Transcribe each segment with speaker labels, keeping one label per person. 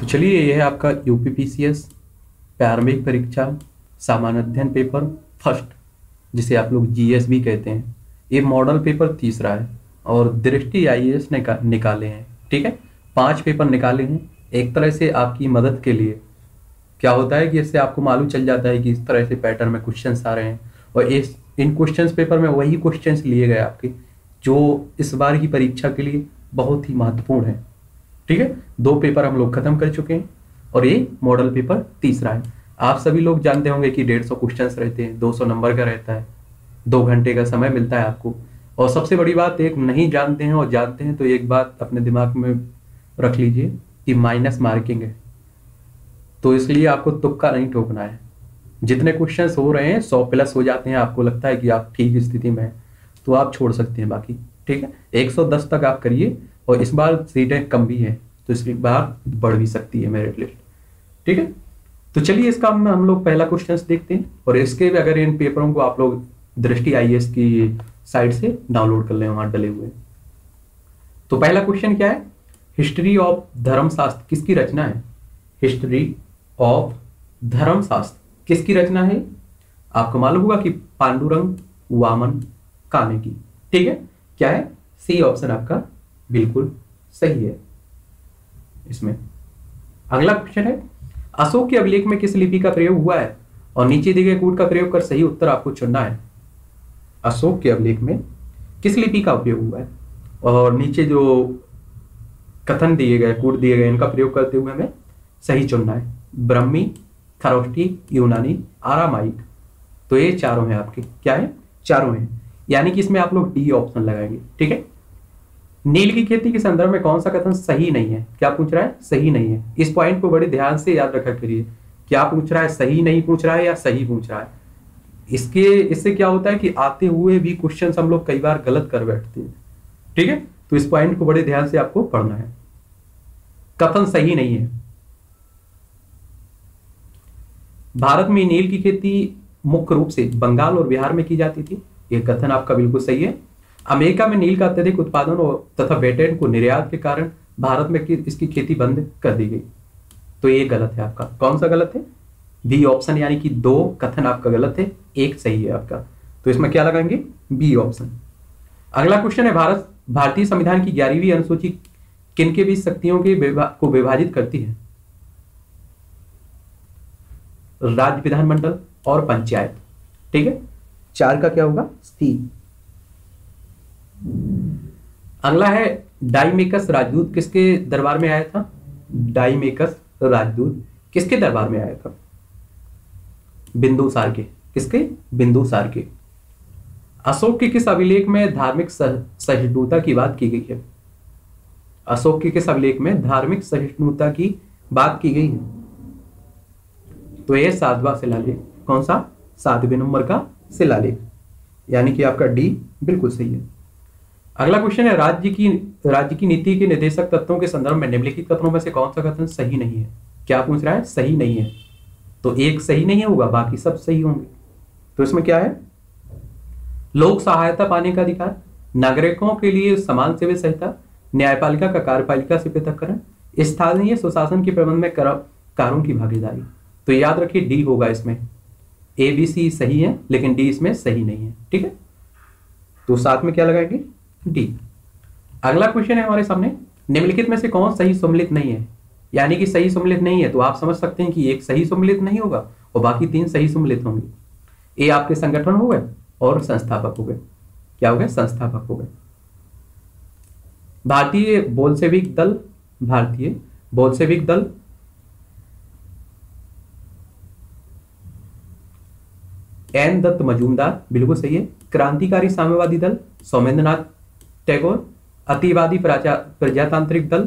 Speaker 1: तो चलिए ये है आपका यूपीपीसीएस प्रारंभिक परीक्षा सामान्य अध्ययन पेपर फ़र्स्ट जिसे आप लोग जीएस भी कहते हैं। ये मॉडल पेपर तीसरा है और दृष्टि आईएएस ने निका, निकाले हैं ठीक है? पाँच पेपर निकाले हैं। एक तरह से आपकी मदद के लिए। क्या होता है कि इससे आपको मालूम चल जाता है कि इस तरह से पैटर्न में क्वेश्चन आ रहे हैं और इस इन क्वेश्चन पेपर में वही क्वेश्चन लिए गए आपके जो इस बार की परीक्षा के लिए बहुत ही महत्वपूर्ण है। ठीक है? दो पेपर हम लोग खत्म कर चुके हैं और ये मॉडल पेपर तीसरा है। आप सभी लोग जानते होंगे कि डेढ़ सौ क्वेश्चन रहते हैं, दो सौ नंबर का रहता है, दो घंटे का समय मिलता है आपको। और सबसे बड़ी बात, एक नहीं जानते हैं और जानते हैं तो एक बात अपने दिमाग में रख लीजिए कि माइनस मार्किंग है। तो इसलिए आपको तुक्का नहीं ठोकना है। जितने क्वेश्चन हो रहे हैं, सौ प्लस हो जाते हैं, आपको लगता है कि आप ठीक स्थिति में हैं तो आप छोड़ सकते हैं बाकी, ठीक है? एक सौ दस तक आप करिए और इस बार सीटें कम भी है तो इसकी बार बढ़ भी सकती है मेरिट लिस्ट ठीक है? तो चलिए इस काम में हम लोग पहला क्वेश्चन देखते हैं और इसके भी अगर इन पेपरों को आप लोग दृष्टि आई की साइट से डाउनलोड कर लें, वहाँ डले हुए तो पहला क्वेश्चन क्या है? हिस्ट्री ऑफ़ धर्मशास्त्र किसकी रचना है? हिस्ट्री ऑफ़ धर्मशास्त्र किसकी रचना है? आपको मालूम होगा कि पांडुरंग वामन काने की ठीक है? क्या है? सी ऑप्शन आपका बिल्कुल सही है। इसमें अगला क्वेश्चन है, अशोक के अभिलेख में किस लिपि का प्रयोग हुआ है? और नीचे दिए गए कूट का प्रयोग कर सही उत्तर आपको चुनना है। अशोक के अभिलेख में किस लिपि का उपयोग हुआ है? और नीचे जो कथन दिए गए, कूट दिए गए, इनका प्रयोग करते हुए हमें सही चुनना है। ब्रह्मी, खरोष्टी, यूनानी आरामाइक तो ये चारों हैं आपके। क्या है? चारों हैं। यानी कि इसमें आप लोग डी ऑप्शन लगाएँगे। ठीक है? नील की खेती के संदर्भ में कौन सा कथन सही नहीं है? क्या पूछ रहा है? सही नहीं है। इस पॉइंट को बड़े ध्यान से याद रखा करिए। क्या पूछ रहा है? सही नहीं पूछ रहा है या सही पूछ रहा है? इसके, इससे क्या होता है कि आते हुए भी क्वेश्चन हम लोग कई बार गलत कर बैठते हैं। ठीक है? तो इस पॉइंट को बड़े ध्यान से आपको पढ़ना है। कथन सही नहीं है। भारत में नील की खेती मुख्य रूप से बंगाल और बिहार में की जाती थी। यह कथन आपका बिल्कुल सही है। अमेरिका में नील का अत्यधिक उत्पादन और तथा बेटेन को निर्यात के कारण भारत में इसकी खेती बंद कर दी गई। तो ये गलत है आपका। कौन सा गलत है? बी ऑप्शन यानी कि दो कथन आपका गलत है, एक सही है आपका। तो इसमें क्या लगाएँगे? बी ऑप्शन अगला क्वेश्चन है, भारत, भारतीय संविधान की ग्यारहवीं अनुसूची किन के बीच शक्तियों के को विभाजित करती है? राज्य विधानमंडल और पंचायत। ठीक है? चार का क्या होगा? सी अगला है, डाईमेकस राजदूत किसके दरबार में आया था? डाईमेकस राजदूत किसके दरबार में आया था? बिंदुसार के। किसके? बिंदुसार के। अशोक के किस अभिलेख में धार्मिक सहिष्णुता की बात की गई है? अशोक के किस अभिलेख में धार्मिक सहिष्णुता की बात की गई है? तो यह सातवा शिलालेख। कौन सा? सातवें नंबर का शिलालेख। यानी कि आपका डी बिल्कुल सही है। अगला क्वेश्चन है, राज्य की राज्य की नीति के निर्देशक तत्वों के संदर्भ में निम्नलिखित कथनों में से कौन सा कथन सही नहीं है? क्या पूछ रहा है? सही नहीं है। तो एक सही नहीं होगा, बाकी सब सही होंगे। तो इसमें क्या है? लोक सहायता पाने का अधिकार, नागरिकों के लिए समान सेवा सहायता न्यायपालिका का कार्यपालिका से पृथककरण स्थानीय सुशासन के प्रबंध में कारों की भागीदारी। तो याद रखिए, डी होगा इसमें। ए बी सी सही है, लेकिन डी इसमें सही नहीं है। ठीक है? तो साथ में क्या लगाएँगे? डी। अगला क्वेश्चन है हमारे सामने। निम्नलिखित में से कौन सही सम्मिलित नहीं है? यानी कि सही सम्मिलित नहीं है तो आप समझ सकते हैं कि एक सही सम्मिलित नहीं होगा और बाकी तीन सही सम्मिलित होंगे। ए आपके संगठन हो गए और संस्थापक हो गए। क्या हो गए? संस्थापक हो गए। भारतीय बोलसेविक दल, भारतीय बोलसेविक दल। एन दत्त मजूमदार, बिल्कुल सही है। क्रांतिकारी साम्यवादी दल, सौमेंद्रनाथ टैगोर, अतिवादी प्रजातांत्रिक दल,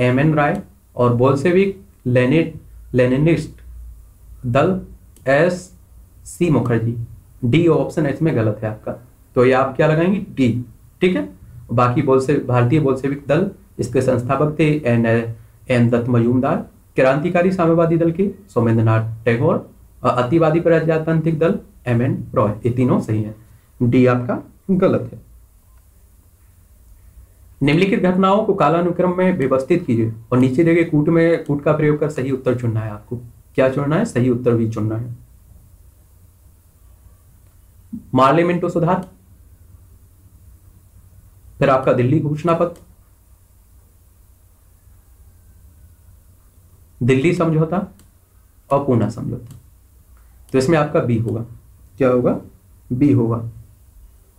Speaker 1: एम एन राय और बोल्सेविक लेनिनिस्ट दल S C Mukherjee. D option इसमें गलत है आपका। तो ये आप क्या लगाएँगे? डी। ठीक है? बाकी बोलसे भारतीय बोलसेविक दल, इसके संस्थापक थे एन एन दत्त मजूमदार, क्रांतिकारी साम्यवादी दल के सोमेंद्रनाथ टैगोर और अतिवादी प्रजातांत्रिक दल एम एन रॉय। ये तीनों सही है। डी आपका गलत है। निम्नलिखित घटनाओं को कालानुक्रम में व्यवस्थित कीजिए और नीचे दिए गए कूट में, कूट का प्रयोग कर सही उत्तर चुनना है आपको। क्या चुनना है? सही उत्तर भी चुनना है। मार्ले मिंटो सुधार। फिर आपका दिल्ली घोषणा पत्र। दिल्ली समझौता और पूना समझौता। तो इसमें आपका बी होगा। क्या होगा? बी होगा।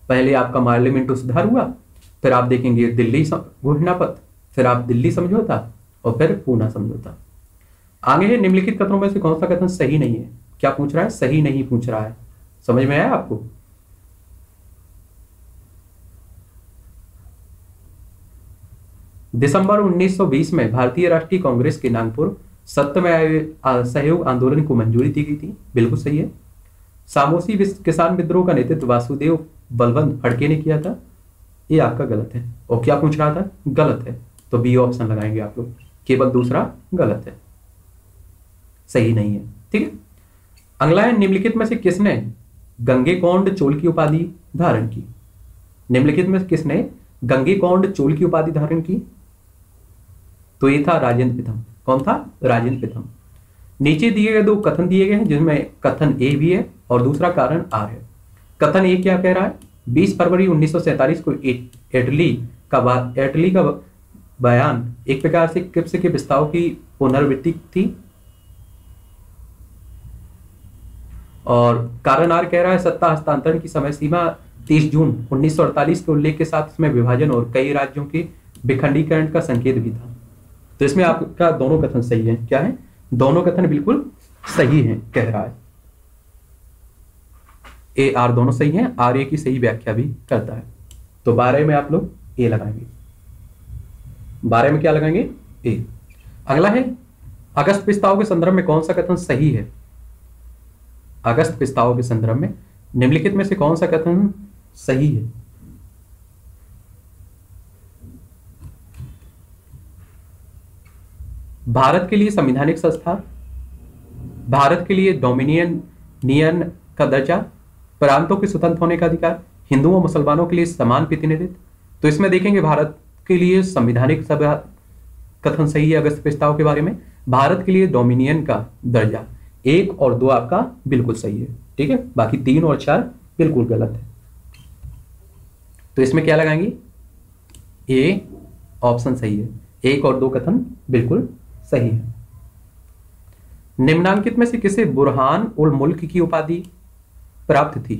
Speaker 1: पहले आपका मार्लिमेंट सुधार हुआ। फिर आप देखेंगे दिल्ली घोषणा पत्र फिर आप दिल्ली समझौता और फिर पूना समझौता। आगे निम्नलिखित कथनों में से कौन सा कथन सही नहीं है? क्या पूछ रहा है? सही नहीं पूछ रहा है। समझ में आया आपको? दिसंबर 1920 में भारतीय राष्ट्रीय कांग्रेस के नागपुर सत्य में सहयोग आंदोलन को मंजूरी दी गई थी। बिल्कुल सही है। सामोसी किसान विद्रोह का नेतृत्व वासुदेव बलवंत फड़के ने किया था। ये आपका गलत है। और क्या पूछ रहा था? गलत है। तो बी ऑप्शन लगाएँगे आप लोग। केवल दूसरा गलत है। सही नहीं है। ठीक है? अगला है, निम्नलिखित में से किसने गंगे कौंड चोल की उपाधि धारण की? निम्नलिखित में किसने गंगे कौंड चोल की उपाधि धारण की? तो ये था राजेंद्र प्रथम कौन था? राजेंद्र पिथम। नीचे दिए गए दो कथन दिए गए हैं जिसमें कथन ए भी है और दूसरा कारण आर है। कथन ए क्या कह रहा है? 20 फरवरी 1947 को एटली का एटली का बयान एक प्रकार से किप्स के प्रस्ताव की पुनर्वृत्ति थी। और कारण आर कह रहा है, सत्ता हस्तांतरण की समय सीमा 30 जून 1948 के उल्लेख के साथ इसमें विभाजन और कई राज्यों के विखंडीकरण का संकेत भी था। तो इसमें आपका दोनों कथन सही है। क्या है? दोनों कथन बिल्कुल सही है, कह रहा है। ए, आर दोनों सही है, आर, ए की सही व्याख्या भी करता है। तो बारह में आप लोग ए लगाएँगे। बारह में क्या लगाएँगे? ए। अगला है, अगस्त पिस्ताओं के संदर्भ में कौन सा कथन सही है? अगस्त प्रस्ताव के संदर्भ में निम्नलिखित में से कौन सा कथन सही है? भारत के लिए संविधानिक संस्था, भारत के लिए डोमिनियन नियन का दर्जा प्रांतों के स्वतंत्र होने का अधिकार, हिंदुओं और मुसलमानों के लिए समान प्रतिनिधित्व। तो इसमें देखेंगे भारत के लिए संविधानिक सभा कथन सही है अगस्त प्रस्ताव के बारे में। भारत के लिए डोमिनियन का दर्जा, एक और दो आपका बिल्कुल सही है, ठीक है? बाकी तीन और चार बिल्कुल गलत है। तो इसमें क्या लगाएँगे? ए, ऑप्शन सही है। एक और दो कथन बिल्कुल सही है। निम्नांकित में से किसे बुरहान उल मुल्क की उपाधि प्राप्त थी।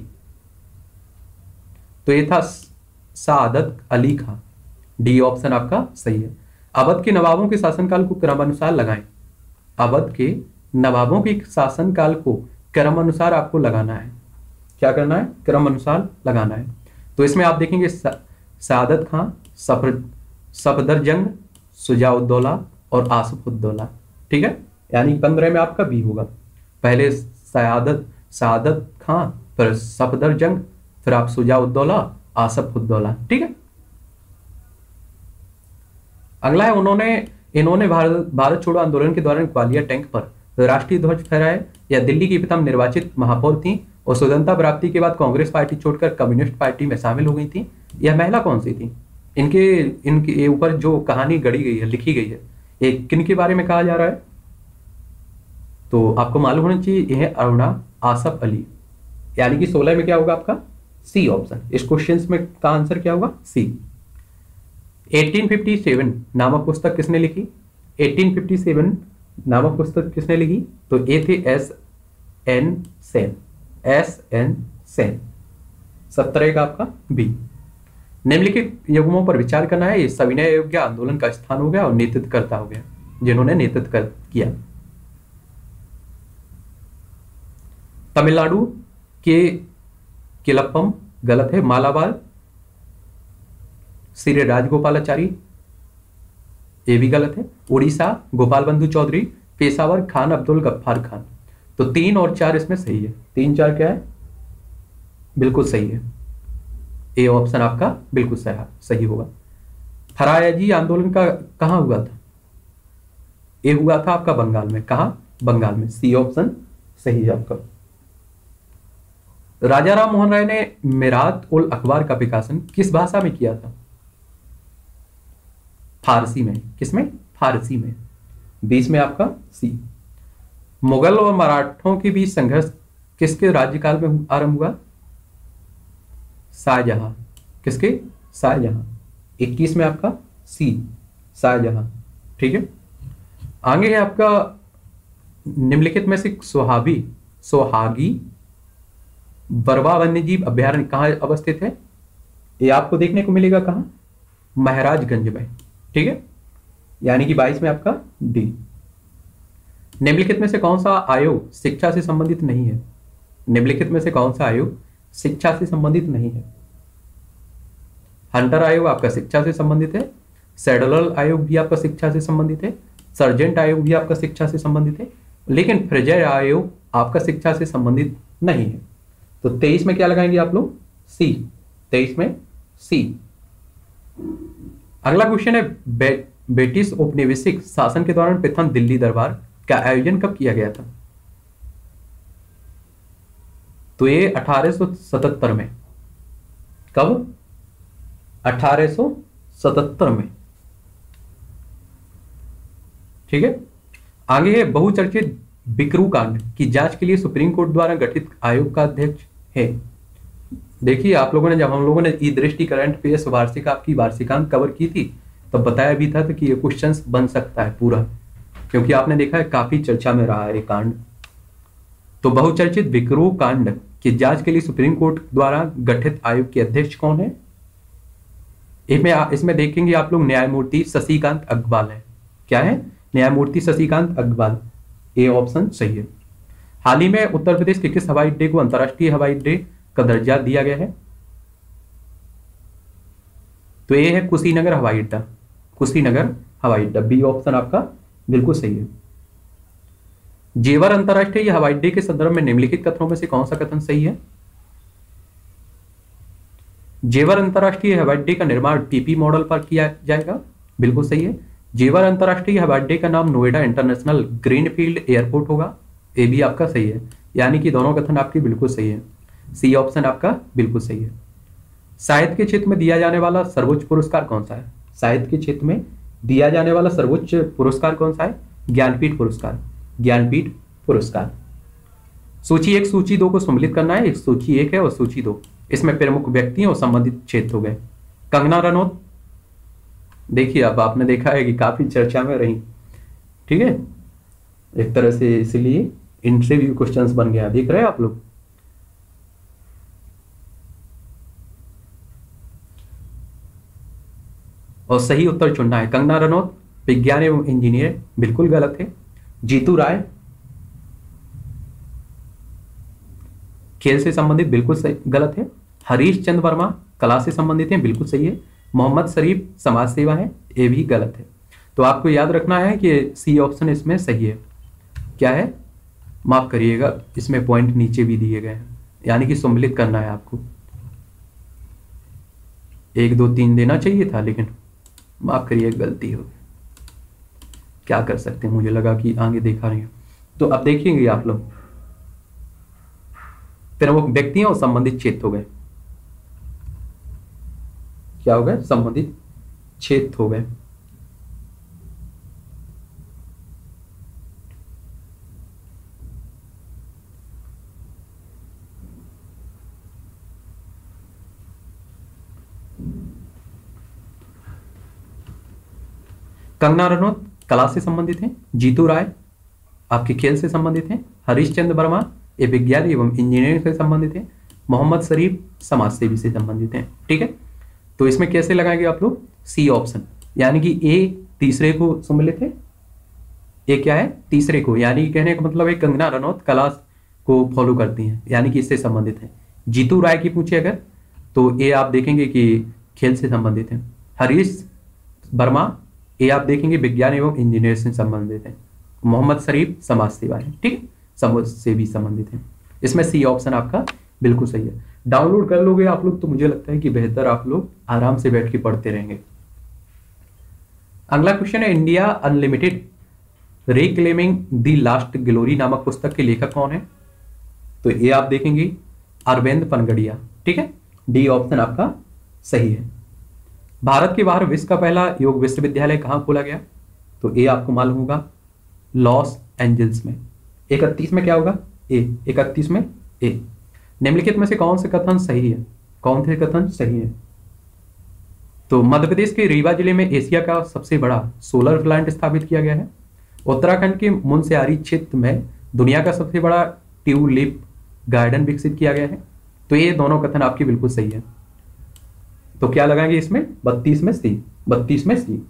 Speaker 1: तो ये था सादत अली खां। डी ऑप्शन आपका सही है। अवध के नवाबों के शासनकाल को क्रमानुसार लगाएँ। अवध के नवाबों के शासनकाल को क्रमानुसार आपको लगाना है। क्या करना है? क्रम अनुसार लगाना है। तो इसमें आप देखेंगे सादत खां, सफ़र सफदर जंग सुजाउद्दौला और आसफुद्दौला। ठीक है? यानी पंद्रह में आपका बी होगा। पहले सयादत सादत खां फिर सफदर जंग, फिर आप सुजाउद्दौला आसफुद्दौला ठीक है? अगला है उन्होंने, इन्होंने भारत भारत छोड़ो आंदोलन के दौरान ग्वालियर टैंक पर राष्ट्रीय ध्वज फहराए। या दिल्ली की प्रथम निर्वाचित महापौर थी और स्वतंत्रता प्राप्ति के बाद कांग्रेस पार्टी छोड़कर कम्युनिस्ट पार्टी में शामिल हो गई थी। यह महिला कौन सी थी? इनके इनके ऊपर जो कहानी गढ़ी गई है, लिखी गई है एक किन के बारे में कहा जा रहा है? तो आपको मालूम होना चाहिए, यह अरुणा आसफ अली। यानी कि सोलह में क्या होगा आपका? सी ऑप्शन इस क्वेश्चन में का आंसर क्या होगा? सी 1857 नामक पुस्तक किसने लिखी? 1857 नामक पुस्तक किसने लिखी? तो ए थे S N Sen S N Sen सत्रह का आपका बी निम्नलिखित युगमों पर विचार करना है। ये सविनय योग्य आंदोलन का स्थान हो गया और नेतृत्व करता हो गया, जिन्होंने नेतृत्व कर किया। तमिलनाडु के किलप्पम, गलत है, मालाबार श्री राजगोपालाचारी, ये भी गलत है उड़ीसा गोपाल बंधु चौधरी, पेशावर खान, अब्दुल गफ्फार खान। तो तीन और चार इसमें सही है। तीन चार क्या है? बिल्कुल सही है। ए ऑप्शन आपका बिल्कुल सही होगा। फरायाजी आंदोलन का कहा हुआ था? ए हुआ था आपका बंगाल में। कहा? बंगाल में। सी ऑप्शन सही है आपका। राजा राम मोहन राय ने मेरात उल अखबार का प्रकाशन किस भाषा में किया था? फारसी में। किसमें? फारसी में। बीस में आपका सी। मुगल और मराठों के बीच संघर्ष किसके राज्यकाल में आरंभ हुआ? शाहजहां। किसके? शाहजहां। इक्कीस में आपका सी। शाहजहां। ठीक है? आगे है आपका निम्नलिखित में से सुहाबी। सोहागी। बरवा वन्य जीव अभ्यारण्य कहाँ अवस्थित है? ये आपको देखने को मिलेगा कहा? महाराजगंज में, ठीक है? यानी कि 22 में आपका डी। निम्नलिखित में से कौन सा आयोग शिक्षा से संबंधित नहीं है? निम्नलिखित में से कौन सा आयोग शिक्षा से संबंधित नहीं है? हंटर आयोग आपका शिक्षा से संबंधित है सेडरल आयोग भी आपका शिक्षा से संबंधित है, सर्जेंट आयोग भी आपका शिक्षा से संबंधित है, लेकिन फ्रेजर आयोग आपका शिक्षा से संबंधित नहीं है। तो तेईस में क्या लगाएँगे आप लोग? सी तेईस में सी अगला क्वेश्चन है बे, ब्रिटिश औपनिवेशिक शासन के दौरान प्रथम दिल्ली दरबार का आयोजन कब किया गया था? तो ये 1877 में। कब? 1877 में। ठीक है? आगे है बहुचर्चित बिक्रू कांड की जाँच के लिए सुप्रीम कोर्ट द्वारा गठित आयोग का अध्यक्ष है। देखिए आप लोगों ने जब हम लोगों ने ई दृष्टि करंट पेश वार्षिक आपकी वार्षिकांक कवर की थी तब बताया भी था, कि ये क्वेश्चन बन सकता है पूरा क्योंकि आपने देखा है काफ़ी चर्चा में रहा है ये कांड। तो बहुचर्चित विक्रो कांड की जाँच के लिए सुप्रीम कोर्ट द्वारा गठित आयोग के अध्यक्ष कौन है? इसमें इसमें देखेंगे आप लोग न्यायमूर्ति शशिकांत अग्रवाल है। क्या है? न्यायमूर्ति शशिकांत अग्रवाल। ए ऑप्शन सही है। हाल ही में उत्तर प्रदेश के किस हवाई अड्डे को अंतर्राष्ट्रीय हवाई अड्डे का दर्जा दिया गया है? तो ये है कुशीनगर हवाई अड्डा। कुशीनगर हवाई अड्डा। बी ऑप्शन आपका बिल्कुल सही है। जेवर अंतर्राष्ट्रीय हवाई अड्डे के संदर्भ में निम्नलिखित कथनों में से कौन सा कथन सही है? जेवर अंतर्राष्ट्रीय हवाई अड्डे का निर्माण पीपी मॉडल पर किया जाएगा? बिल्कुल सही है। जेवर अंतर्राष्ट्रीय हवाई अड्डे का नाम नोएडा इंटरनेशनल ग्रीनफील्ड एयरपोर्ट होगा। ये भी आपका सही है। यानी कि दोनों कथन आपकी बिल्कुल सही है। सी ऑप्शन आपका बिल्कुल सही है। साहित्य के क्षेत्र में दिया जाने वाला सर्वोच्च पुरस्कार कौन सा है? साहित्य के क्षेत्र में दिया जाने वाला सर्वोच्च पुरस्कार कौन सा है? ज्ञानपीठ पुरस्कार। ज्ञानपीठ पुरस्कार। सूची एक, सूची दो को सम्मिलित करना है। एक सूची एक है और सूची दो। इसमें प्रमुख व्यक्ति और संबंधित क्षेत्र हो गए। कंगना रनौत। देखिए, अब आपने देखा है कि काफ़ी चर्चा में रही। ठीक है? एक तरह से इसलिए इंटरव्यू क्वेश्चंस बन गया। देख रहे हैं आप लोग? और सही उत्तर चुनना है। कंगना रनौत, विज्ञान एवं इंजीनियर, बिल्कुल गलत है। जीतू राय, खेल से संबंधित बिल्कुल सही, गलत है। हरीश चंद वर्मा, कला से संबंधित है, बिल्कुल सही है। मोहम्मद शरीफ, समाज सेवा है, ये भी गलत है। तो आपको याद रखना है कि सी ऑप्शन इसमें सही है। क्या है? माफ़ करिएगा, इसमें पॉइंट नीचे भी दिए गए हैं। यानी कि सम्मिलित करना है आपको। एक, दो, तीन देना चाहिए था, लेकिन माफ़ करिए, गलती हो क्या कर सकते हैं? मुझे लगा कि आगे देखा नहीं। तो अब देखिएँगे आप लोग। प्रमुख व्यक्तियों और संबंधित क्षेत्र हो गए। क्या हो गए? संबंधित क्षेत्र हो गए। कंगना रनौत कला से संबंधित हैं, जीतू राय आपके खेल से संबंधित हैं हरीश चंद्र वर्मा ये विज्ञान एवं इंजीनियरिंग से संबंधित हैं, मोहम्मद शरीफ समाज सेवी से संबंधित हैं, ठीक है? तो इसमें कैसे लगाएँगे आप लोग? सी ऑप्शन यानी कि ए तीसरे को सम्मिलित है। ये क्या है? तीसरे को, यानी कहने का मतलब है कंगना रनौत कला को फॉलो करती हैं, यानी कि इससे संबंधित है। जीतू राय की पूछे अगर तो ये आप देखेंगे कि खेल से संबंधित है। हरीश वर्मा ये आप देखेंगे विज्ञान एवं इंजीनियर से संबंधित है। मोहम्मद शरीफ समाज सेवा है? ठीक समाज से भी संबंधित है। इसमें सी ऑप्शन आपका बिल्कुल सही है। डाउनलोड कर लोगे आप लोग तो मुझे लगता है कि बेहतर आप लोग आराम से बैठ के पढ़ते रहेंगे। अगला क्वेश्चन है India Unlimited reclaiming the last glory नामक पुस्तक के लेखक कौन है? तो ये आप देखेंगे, अरविंद पनगड़िया, ठीक है? डी ऑप्शन आपका सही है। भारत के बाहर विश्व का पहला योग विश्वविद्यालय कहाँ खोला गया? तो ए आपको मालूम होगा, लॉस एंजल्स में। इकतीस में क्या होगा? ए। इकतीस में ए। निम्नलिखित में से कौन से कथन सही है? कौन से कथन सही है? तो मध्य प्रदेश के रीवा ज़िले में एशिया का सबसे बड़ा सोलर प्लांट स्थापित किया गया है। उत्तराखंड के मुंसियारी क्षेत्र में दुनिया का सबसे बड़ा ट्यूलिप गार्डन विकसित किया गया है। तो ये दोनों कथन आपकी बिल्कुल सही है। तो क्या लगाएँगे इसमें? बत्तीस में सी, बत्तीस में सी।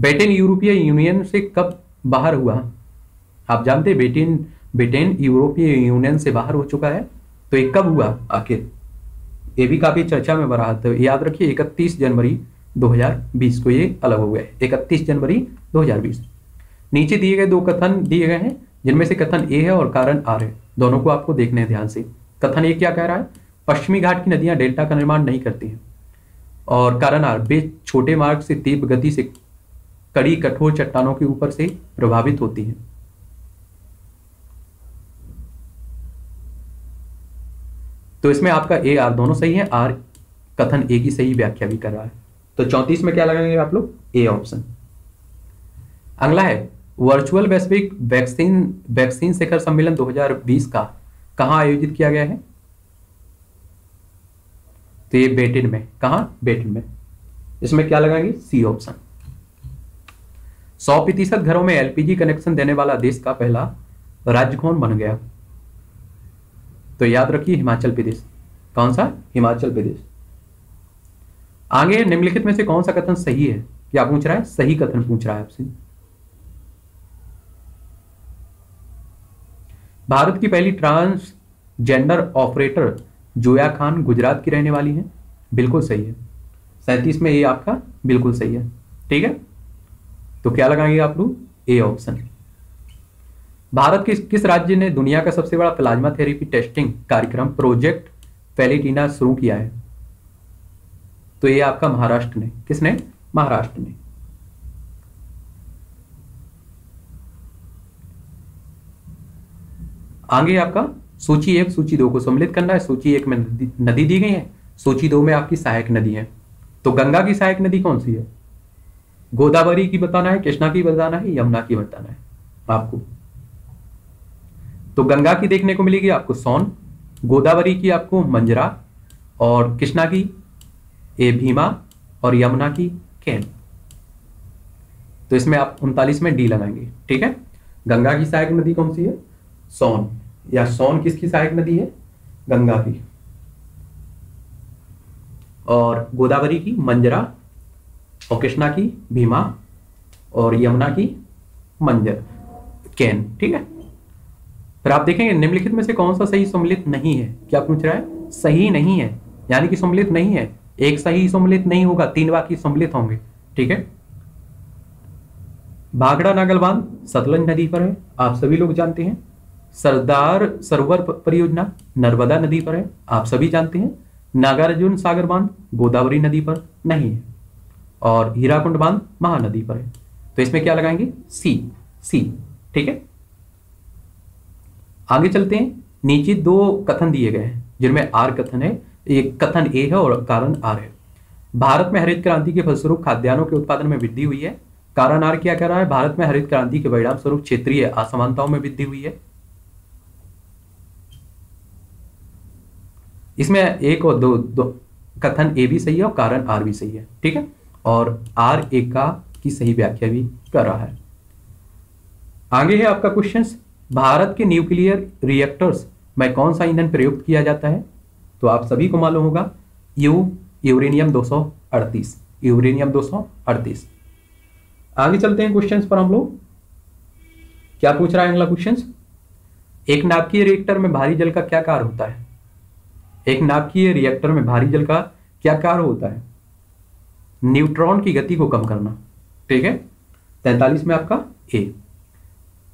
Speaker 1: ब्रिटेन यूरोपीय यूनियन से कब बाहर हुआ? आप जानते ब्रिटेन ब्रिटेन यूरोपीय यूनियन से बाहर हो चुका है तो ये कब हुआ आखिर? ये भी काफ़ी चर्चा में बढ़ा तो याद रखिए, इकतीस जनवरी 2020 को ये अलग हो गया है। इकतीस जनवरी 2020 नीचे दिए गए दो कथन दिए गए हैं, जिनमें से कथन ए है और कारण आर है। दोनों को आपको देखने हैं ध्यान से। कथन ए क्या कह रहा है? पश्चिमी घाट की नदियाँ डेल्टा का निर्माण नहीं करती हैं। और कारण वे छोटे मार्ग से तीव्र गति से कड़ी कठोर चट्टानों के ऊपर से प्रभावित होती हैं। तो इसमें आपका ए आर दोनों सही है, आर कथन ए की सही व्याख्या भी कर रहा है। तो चौंतीस में क्या लगाएँगे आप लोग? A option. अगला है, वर्चुअल वैश्विक वैक्सीन वैक्सीन शिखर सम्मेलन 2020 का कहाँ आयोजित किया गया है? तो ये बेटिन में, कहा? बेटिन में। इसमें क्या लगाएँगे? सी ऑप्शन सौ प्रतिशत घरों में एलपीजी कनेक्शन देने वाला देश का पहला राज्य कौन बन गया? तो याद रखिए, हिमाचल प्रदेश। कौन सा? हिमाचल प्रदेश। आगे निम्नलिखित में से कौन सा कथन सही है? क्या पूछ रहा है? सही कथन पूछ रहा है आपसे। भारत की पहली ट्रांसजेंडर ऑपरेटर जोया खान गुजरात की रहने वाली है। बिल्कुल सही है। सैंतीस में ये आपका बिल्कुल सही है। ठीक है? तो क्या लगाएँगे आप लोग? A option. भारत के किस राज्य ने दुनिया का सबसे बड़ा प्लाज्मा थेरेपी टेस्टिंग कार्यक्रम, प्रोजेक्ट पेलेटिना शुरू किया है? तो ये आपका महाराष्ट्र ने। किसने? महाराष्ट्र ने। आगे आपका सूची एक सूची दो को सम्मिलित करना है सूची एक में नदी, दी गई है सूची दो में आपकी सहायक नदी है। तो गंगा की सहायक नदी कौन सी है? गोदावरी की बताना है कृष्णा की बताना है यमुना की बताना है आपको। तो गंगा की देखने को मिलेगी आपको सोन गोदावरी की आपको मंजरा और कृष्णा की ए भीमा और यमुना की कैन। तो इसमें आप उनतालीस में डी लगाएँगे ठीक है? गंगा की सहायक नदी कौन सी है? सोन। या सोन किसकी सहायक नदी है? गंगा की। और गोदावरी की, मंजरा, और कृष्णा की, भीमा, और यमुना की, मंजर, कैन, ठीक है? फिर आप देखेंगे, निम्नलिखित में से कौन सा सही सम्मिलित नहीं है? क्या पूछ रहा है? सही नहीं है। यानी कि सम्मिलित नहीं है। एक सही सम्मिलित नहीं होगा, तीन वाक्य सम्मिलित होंगे, ठीक है? भागड़ा नागल बाँध सतलज नदी पर है, आप सभी लोग जानते हैं। सरदार सरोवर परियोजना नर्मदा नदी पर है। आप सभी जानते हैं, नागार्जुन सागर बाँध गोदावरी नदी पर नहीं है और हीराकुंड बाँध महानदी पर है। तो इसमें क्या लगाएँगे? सी सी ठीक है? आगे चलते हैं। नीचे दो कथन दिए गए हैं, जिनमें आर कथन है। एक कथन ए है और कारण आर है। भारत में हरित क्रांति के फलस्वरूप खाद्यान्नों के उत्पादन में वृद्धि हुई है। कारण आर क्या कह रहा है? भारत में हरित क्रांति के परिणाम स्वरूप क्षेत्रीय असमानताओं में वृद्धि हुई है। इसमें एक और दो, दो कथन ए भी सही है और कारण आर भी सही है ठीक है? और आर ए का की सही व्याख्या भी कर रहा है। आगे है आपका क्वेश्चन भारत के न्यूक्लियर रिएक्टर्स में कौन सा ईंधन प्रयुक्त किया जाता है? तो आप सभी को मालूम होगा यू यूरेनियम 238 यूरेनियम 238 आगे चलते हैं क्वेश्चंस पर हम लोग। क्या पूछ रहा है अगला क्वेश्चन एक नाभिकीय रिएक्टर में भारी जल का क्या कार्य होता है? एक नाभिकीय रिएक्टर में भारी जल का क्या कार्य होता है? न्यूट्रॉन की गति को कम करना। ठीक है? तैतालीस में आपका ए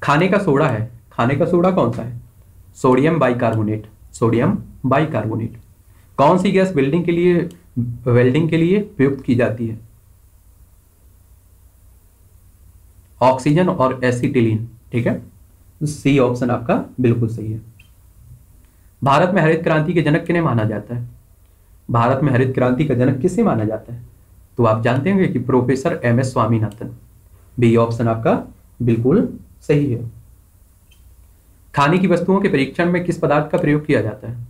Speaker 1: खाने का सोडा है। खाने का सोडा कौन सा है? Sodium bicarbonate. Sodium bicarbonate. कौन सी गैस बिल्डिंग के लिए, वेल्डिंग के लिए प्रयुक्त की जाती है? ऑक्सीजन और एसिटिलीन। ठीक है? सी ऑप्शन आपका बिल्कुल सही है। भारत में हरित क्रांति के जनक किन्हें माना जाता है? भारत में हरित क्रांति का जनक किसे माना जाता है? तो आप जानते होंगे कि professor M S Swaminathan. B option आपका बिल्कुल सही है। खाने की वस्तुओं के परीक्षण में किस पदार्थ का प्रयोग किया जाता है?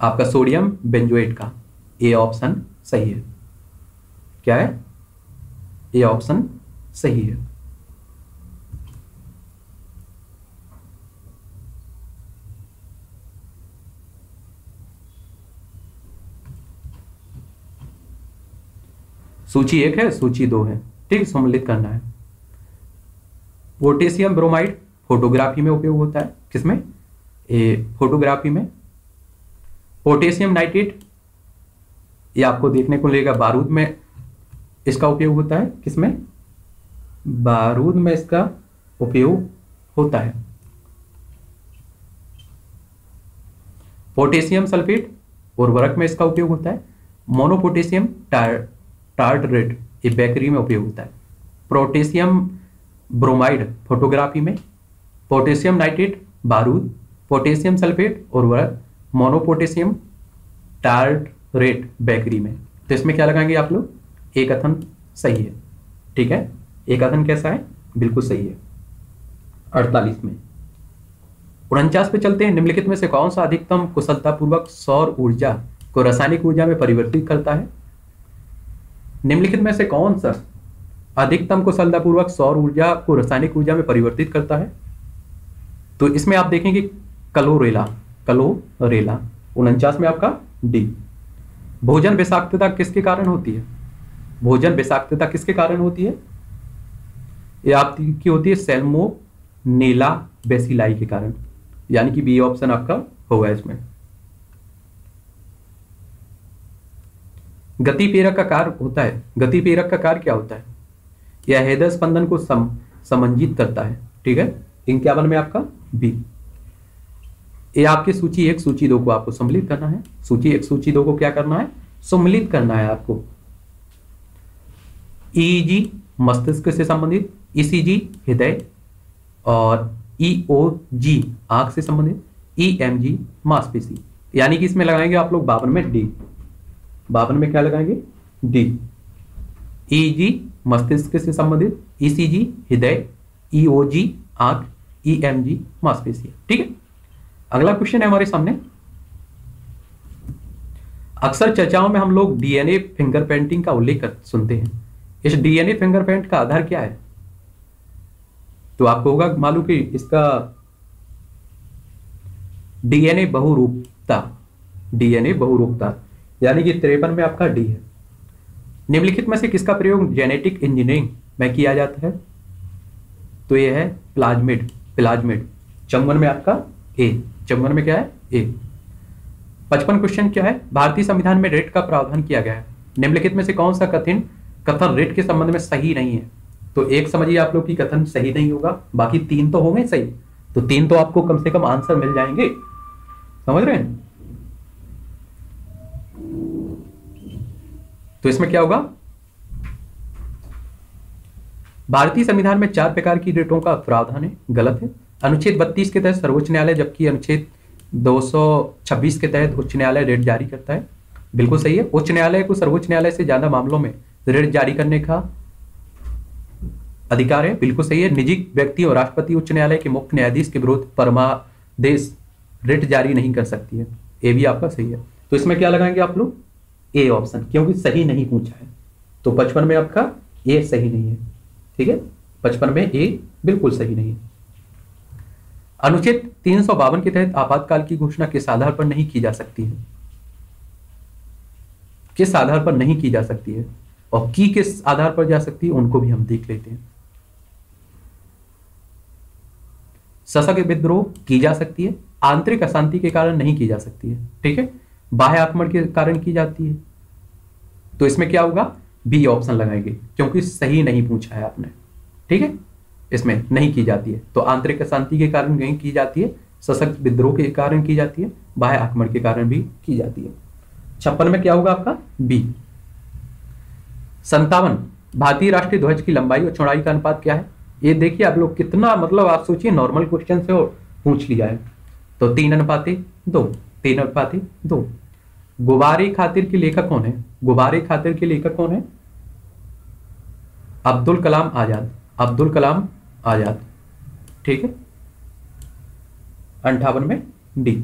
Speaker 1: आपका सोडियम बेंजोएट का। ए ऑप्शन सही है। क्या है? ए ऑप्शन सही है। सूची एक है, सूची दो है। ठीक, सम्मिलित करना है। पोटेशियम ब्रोमाइड फोटोग्राफी में उपयोग होता है। किसमें? फोटोग्राफी में। पोटेशियम नाइट्रेट, ये आपको देखने को मिलेगा बारूद में। इसका उपयोग होता है किसमें? बारूद में इसका उपयोग होता है। पोटेशियम सल्फेट उर्वरक में इसका उपयोग होता है। मोनोपोटेशियम टार्टरेट ये बेकरी में उपयोग होता है। पोटेशियम ब्रोमाइड फोटोग्राफी में, पोटेशियम नाइट्रेट बारूद, पोटेशियम सल्फेट और उर्वरक मोनोपोटेशियम टार्टरेट बेकरी में। तो इसमें क्या लगाएँगे आप लोग? एक कथन सही है। ठीक है? एक कथन कैसा है? बिल्कुल सही है। अड़तालीस में। उनचास पे चलते हैं। निम्नलिखित में से कौन सा अधिकतम कुशलतापूर्वक सौर ऊर्जा को रासायनिक ऊर्जा में परिवर्तित करता है? निम्नलिखित में से कौन सा अधिकतम कुशलतापूर्वक सौर ऊर्जा को रासायनिक ऊर्जा में परिवर्तित करता है? तो इसमें आप देखेंगे कलोरेला कलोरेला, उनचास में आपका डी। भोजन विषाक्तता किसके कारण होती है? भोजन विषाक्तता किसके कारण होती है? ये आपकी होती है सेल्मो नेला बेसिलाई के कारण, यानी कि बी ऑप्शन आपका होगा इसमें। गति प्रेरक का कार्य होता है। गति प्रेरक का कार्य क्या होता है? यह हृदय स्पंदन को सम, समंजित करता है। ठीक है? इक्यावन में आपका? बी। ये आपकी सूची एक सूची दो को आपको सम्मिलित करना है। सूची एक सूची दो को क्या करना है? सम्मिलित करना है आपको। ईजी मस्तिष्क से संबंधित ईसीजी हृदय और ईओ जी आँख से संबंधित ई एम जी मांसपेशी। यानी कि इसमें लगाएँगे आप लोग बावन में डी। बावन में क्या लगाएँगे? डी ईजी मस्तिष्क से संबंधित। ईसीजी हृदय। ईओजी आँख। ईएमजी मांसपेशी ठीक है? अगला क्वेश्चन है हमारे सामने। अक्सर चर्चाओं में हम लोग डीएनए फिंगरप्रिंटिंग का उल्लेख सुनते हैं। इस डीएनए फिंगरप्रिंट का आधार क्या है? तो आपको होगा मालूम कि इसका डीएनए बहुरूपता। डीएनए बहुरूपता। यानी कि तिरपन में आपका डी है। निम्नलिखित में से किसका प्रयोग जेनेटिक इंजीनियरिंग में किया जाता है? तो यह है प्लाज्मिड प्लाज्मिड चौवन में आपका ए चौवन में क्या है? ए पचपन क्वेश्चन क्या है? भारतीय संविधान में रेट का प्रावधान किया गया है। निम्नलिखित में से कौन सा कठिन कथन रेट के संबंध में सही नहीं है? तो एक समझिए आप लोग की कथन सही नहीं होगा, बाकी तीन तो होंगे सही। तो तीन तो आपको कम से कम आंसर मिल जाएँगे। समझ रहे हैं? तो इसमें क्या होगा? भारतीय संविधान में चार प्रकार की रेटों का प्रावधान है, गलत है। अनुच्छेद 32 के तहत सर्वोच्च न्यायालय, जबकि अनुच्छेद 226 के तहत उच्च न्यायालय रेट जारी करता है। बिल्कुल सही है। उच्च न्यायालय को सर्वोच्च न्यायालय से ज़्यादा मामलों में ऋण जारी करने का अधिकार है। बिल्कुल सही है। निजी व्यक्ति और राष्ट्रपति उच्च न्यायालय के मुख्य न्यायाधीश के विरुद्ध परमादेश रिट जारी नहीं कर सकती है। ए भी आपका सही है। तो इसमें क्या लगाएँगे आप लोग? ए ऑप्शन क्योंकि सही नहीं पूछा है। तो पचपन में आपका ए सही नहीं है, ठीक है? पचपन में ए बिल्कुल सही नहीं है। अनुच्छेद तीन के तहत आपातकाल की घोषणा किस आधार पर नहीं की जा सकती है? किस आधार पर नहीं की जा सकती है? और की किस आधार पर जा सकती है, उनको भी हम देख लेते हैं। सशक्त विद्रोह की जा सकती है, आंतरिक अशांति के कारण नहीं की जा सकती है, ठीक है? बाह्य आक्रमण के कारण की जाती है। तो इसमें क्या होगा? बी ऑप्शन लगाएँगे क्योंकि सही नहीं पूछा है आपने। ठीक है? इसमें नहीं की जाती है। तो आंतरिक अशांति के कारण नहीं की जाती है, सशक्त विद्रोह के कारण की जाती है, बाह्य आक्रमण के कारण भी की जाती है। छप्पन में क्या होगा आपका? बी संतावन भारतीय राष्ट्रीय ध्वज की लंबाई और चौड़ाई का अनुपात क्या है? ये देखिए आप लोग कितना मतलब आप सोचिए नॉर्मल क्वेश्चन से और पूछ लिया है। तो तीन अनुपाति, दो। तीन अनुपाति दो। गुब्बारे खातिर के लेखक कौन है? गुब्बारे खातिर के लेखक कौन है? अब्दुल कलाम आज़ाद। अब्दुल कलाम आज़ाद। ठीक है? अंठावन में डी।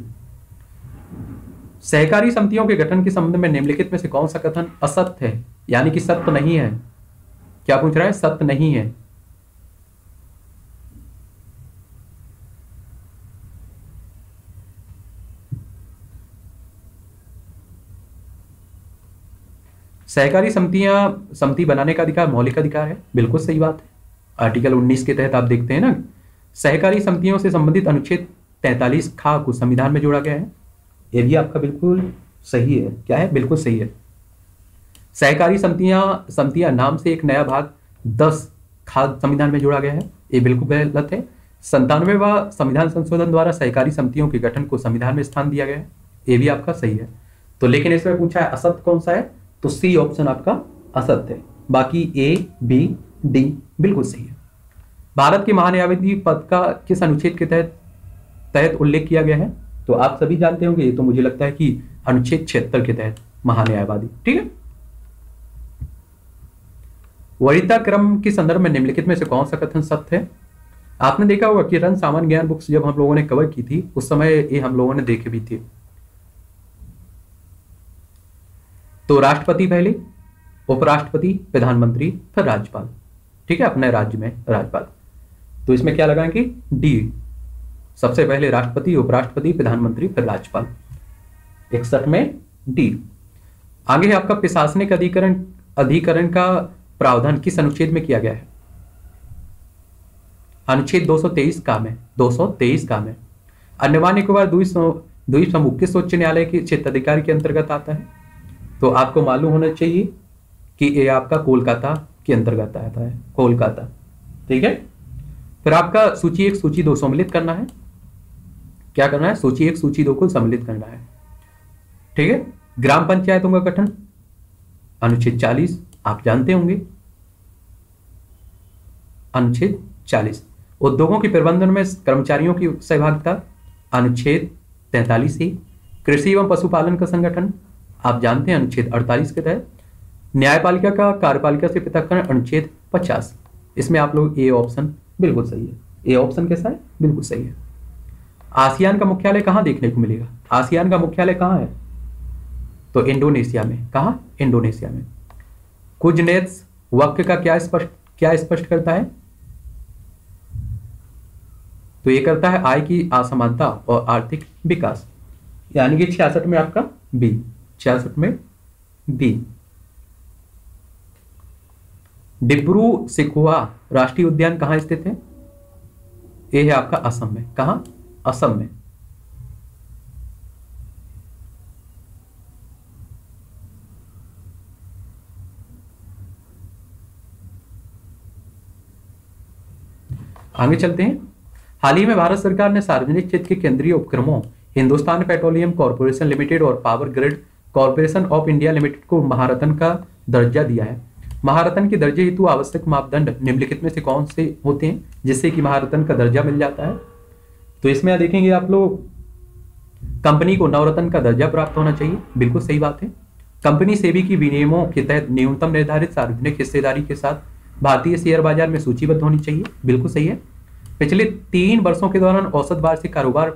Speaker 1: सहकारी समितियों के गठन के संबंध में निम्नलिखित में से कौन सा कथन असत्य है? यानी कि सत्य नहीं है। क्या पूछ रहा है? सत्य नहीं है। सहकारी समितियाँ, समिति बनाने का अधिकार, मौलिक अधिकार है। बिल्कुल सही बात है। आर्टिकल 19 के तहत आप देखते हैं ना, सहकारी समितियों से संबंधित अनुच्छेद 43 खा को संविधान में जोड़ा गया है। ये भी आपका बिल्कुल सही है। क्या है? बिल्कुल सही है। सहकारी समितियाँ समितियाँ नाम से एक नया भाग दस खाद संविधान में जोड़ा गया है। ये बिल्कुल गलत है। संतानवे व संविधान संशोधन द्वारा सहकारी समितियों के गठन को संविधान में स्थान दिया गया है। ये भी आपका सही है। तो लेकिन इसमें पूछा है असत्य कौन सा है? तो सी ऑप्शन आपका असत्य है। बाकी ए बी डी बिल्कुल सही है। भारत के महान्यायवादी पद का किस अनुच्छेद के तहत तहत उल्लेख किया गया है? तो आप सभी जानते होंगे तो मुझे लगता है कि अनुच्छेद छिहत्तर के तहत महान्यायवादी। ठीक है? वरिता क्रम के संदर्भ में निम्नलिखित में से कौन सा कथन सत्य है? आपने देखा होगा कि रन सामान्य ज्ञान बुक्स जब हम लोगों ने कवर की थी, उस समय ये हम लोगों ने देखे भी थे। तो राष्ट्रपति पहले, उपराष्ट्रपति प्रधानमंत्री फिर राज्यपाल। ठीक है, अपने राज्य में राज्यपाल। तो इसमें क्या लगाएँगे? डी सबसे पहले राष्ट्रपति, उपराष्ट्रपति प्रधानमंत्री फिर राज्यपाल। इकसठ में डी आगे है आपका प्रशासनिक अधिकरण अधिकरण का प्रावधान किस अनुच्छेद में किया गया है? अनुच्छेद 223 का में 223 का में। अंडमान निकोबार द्वीप समूह किस उच्च न्यायालय के क्षेत्र अधिकारी के अंतर्गत आता है। तो आपको मालूम होना चाहिए कि ये आपका कोलकाता के अंतर्गत आता है, कोलकाता। ठीक है? फिर आपका सूची एक, सूची दो सम्मिलित करना है। क्या करना है? सूची एक, सूची दो को सम्मिलित करना है। ठीक है? ग्राम पंचायतों का गठन, अनुच्छेद 40 आप जानते होंगे। अनुच्छेद 40 उद्योगों के प्रबंधन में कर्मचारियों की सहभागिता, अनुच्छेद 43 ही कृषि एवं पशुपालन का संगठन आप जानते हैं अनुच्छेद 48 के तहत, न्यायपालिका का कार्यपालिका से पृथककरण अनुच्छेद 50 इसमें आप लोग ए ऑप्शन बिल्कुल सही है। ए ऑप्शन कैसा है? बिल्कुल सही है। आसियान का मुख्यालय कहाँ देखने को मिलेगा? आसियान का मुख्यालय कहाँ है? तो इंडोनेशिया में। कहा? इंडोनेशिया में। कुजनेत्स वाक्य का क्या स्पष्ट क्या स्पष्ट करता है? तो ये करता है आय की असमानता और आर्थिक विकास। यानी कि छियासठ में आपका बी छियासठ में बी डिब्रू सिकुआ राष्ट्रीय उद्यान कहाँ स्थित है? ये है आपका असम में। कहा? असम में। आगे चलते हैं। हाल ही में भारत सरकार ने सार्वजनिक क्षेत्र के केंद्रीय उपक्रमों, हिंदुस्तान पेट्रोलियम कॉरपोरेशन लिमिटेड और power grid corporation of India limited को महारतन का दर्जा दिया है। महारतन के दर्जे हेतु आवश्यक मापदंड निम्नलिखित में से कौन से होते हैं, जिससे कि महारतन का दर्जा मिल जाता है? तो इसमें देखेंगे आप लोग, कंपनी को नवरत्न का दर्जा प्राप्त होना चाहिए। बिल्कुल सही बात है। कंपनी सेबी की विनियमों के तहत न्यूनतम निर्धारित सार्वजनिक हिस्सेदारी के साथ भारतीय शेयर बाज़ार में सूचीबद्ध होनी चाहिए। बिल्कुल सही है। पिछले तीन वर्षों के दौरान औसत वार्षिक कारोबार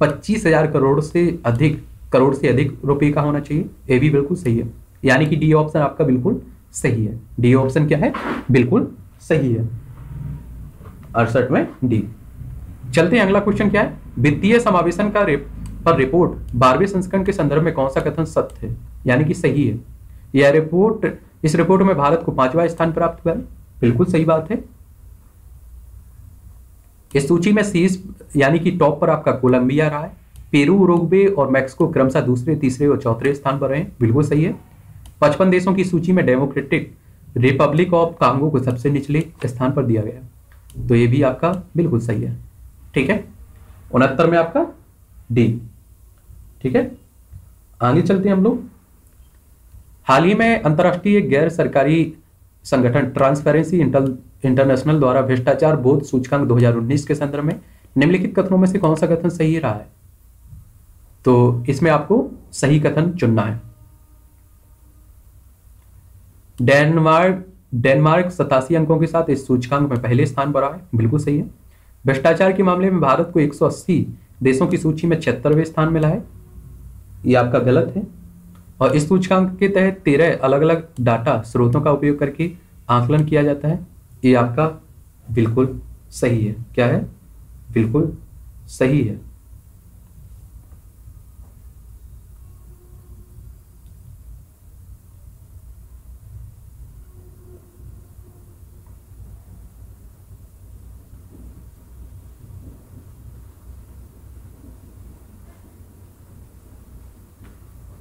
Speaker 1: पच्चीस हज़ार करोड़ से अधिक करोड़ से अधिक रुपए का होना चाहिए। ये भी बिल्कुल सही है। यानी कि डी ऑप्शन आपका बिल्कुल सही है। डी ऑप्शन क्या है? बिल्कुल सही है। अड़सठ में डी चलते हैं अगला क्वेश्चन क्या है? वित्तीय समावेशन का रिप, पर रिपोर्ट बारहवें संस्करण के संदर्भ में कौन सा कथन सत्य है? यानी कि सही है। यह रिपोर्ट इस रिपोर्ट में भारत को पांचवा स्थान प्राप्त हुआ है। बिल्कुल सही बात है। इस सूची में शीर्ष यानी कि टॉप पर आपका कोलंबिया रहा है। पेरू उरुग्वे और मैक्सिको क्रमशः दूसरे तीसरे और चौथे स्थान पर रहे। बिल्कुल सही है। पचपन देशों की सूची में डेमोक्रेटिक रिपब्लिक ऑफ़ कांगो को सबसे निचले स्थान पर दिया गया। तो ये भी आपका बिल्कुल सही है। ठीक है? उनहत्तर में आपका डी ठीक है? आगे चलते हैं हम लोग। हाल ही में अंतरराष्ट्रीय गैर सरकारी संगठन ट्रांसपेरेंसी इंटर, इंटरनेशनल द्वारा भ्रष्टाचार बोध सूचकांक 2019 के संदर्भ में निम्नलिखित कथनों में से कौन सा कथन सही रहा है? तो इसमें आपको सही कथन चुनना है। डेनमार्क डेनमार्क सतासी अंकों के साथ इस सूचकांक में पहले स्थान पर है बिल्कुल सही है। भ्रष्टाचार के मामले में भारत को 180 देशों की सूची में छिहत्तरवें स्थान मिला है। ये आपका गलत है। और इस सूचकांक के तहत तेरह अलग अलग डाटा स्रोतों का उपयोग करके आकलन किया जाता है। ये आपका बिल्कुल सही है। क्या है? बिल्कुल सही है।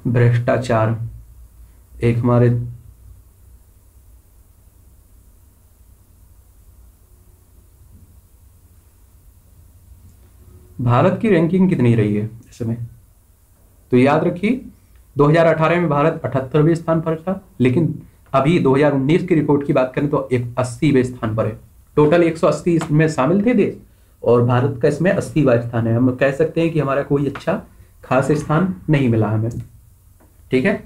Speaker 1: भ्रष्टाचार, एक हमारे भारत की रैंकिंग कितनी रही है इस समय तो याद रखिए 2018 में भारत अठहत्तरवें स्थान पर था, लेकिन अभी 2019 की रिपोर्ट की बात करें तो एक अस्सीवें स्थान पर है। टोटल 180 इसमें शामिल थे देश, और भारत का इसमें अस्सीवा स्थान है। हम कह सकते हैं कि हमारा कोई अच्छा खास स्थान नहीं मिला हमें। ठीक है?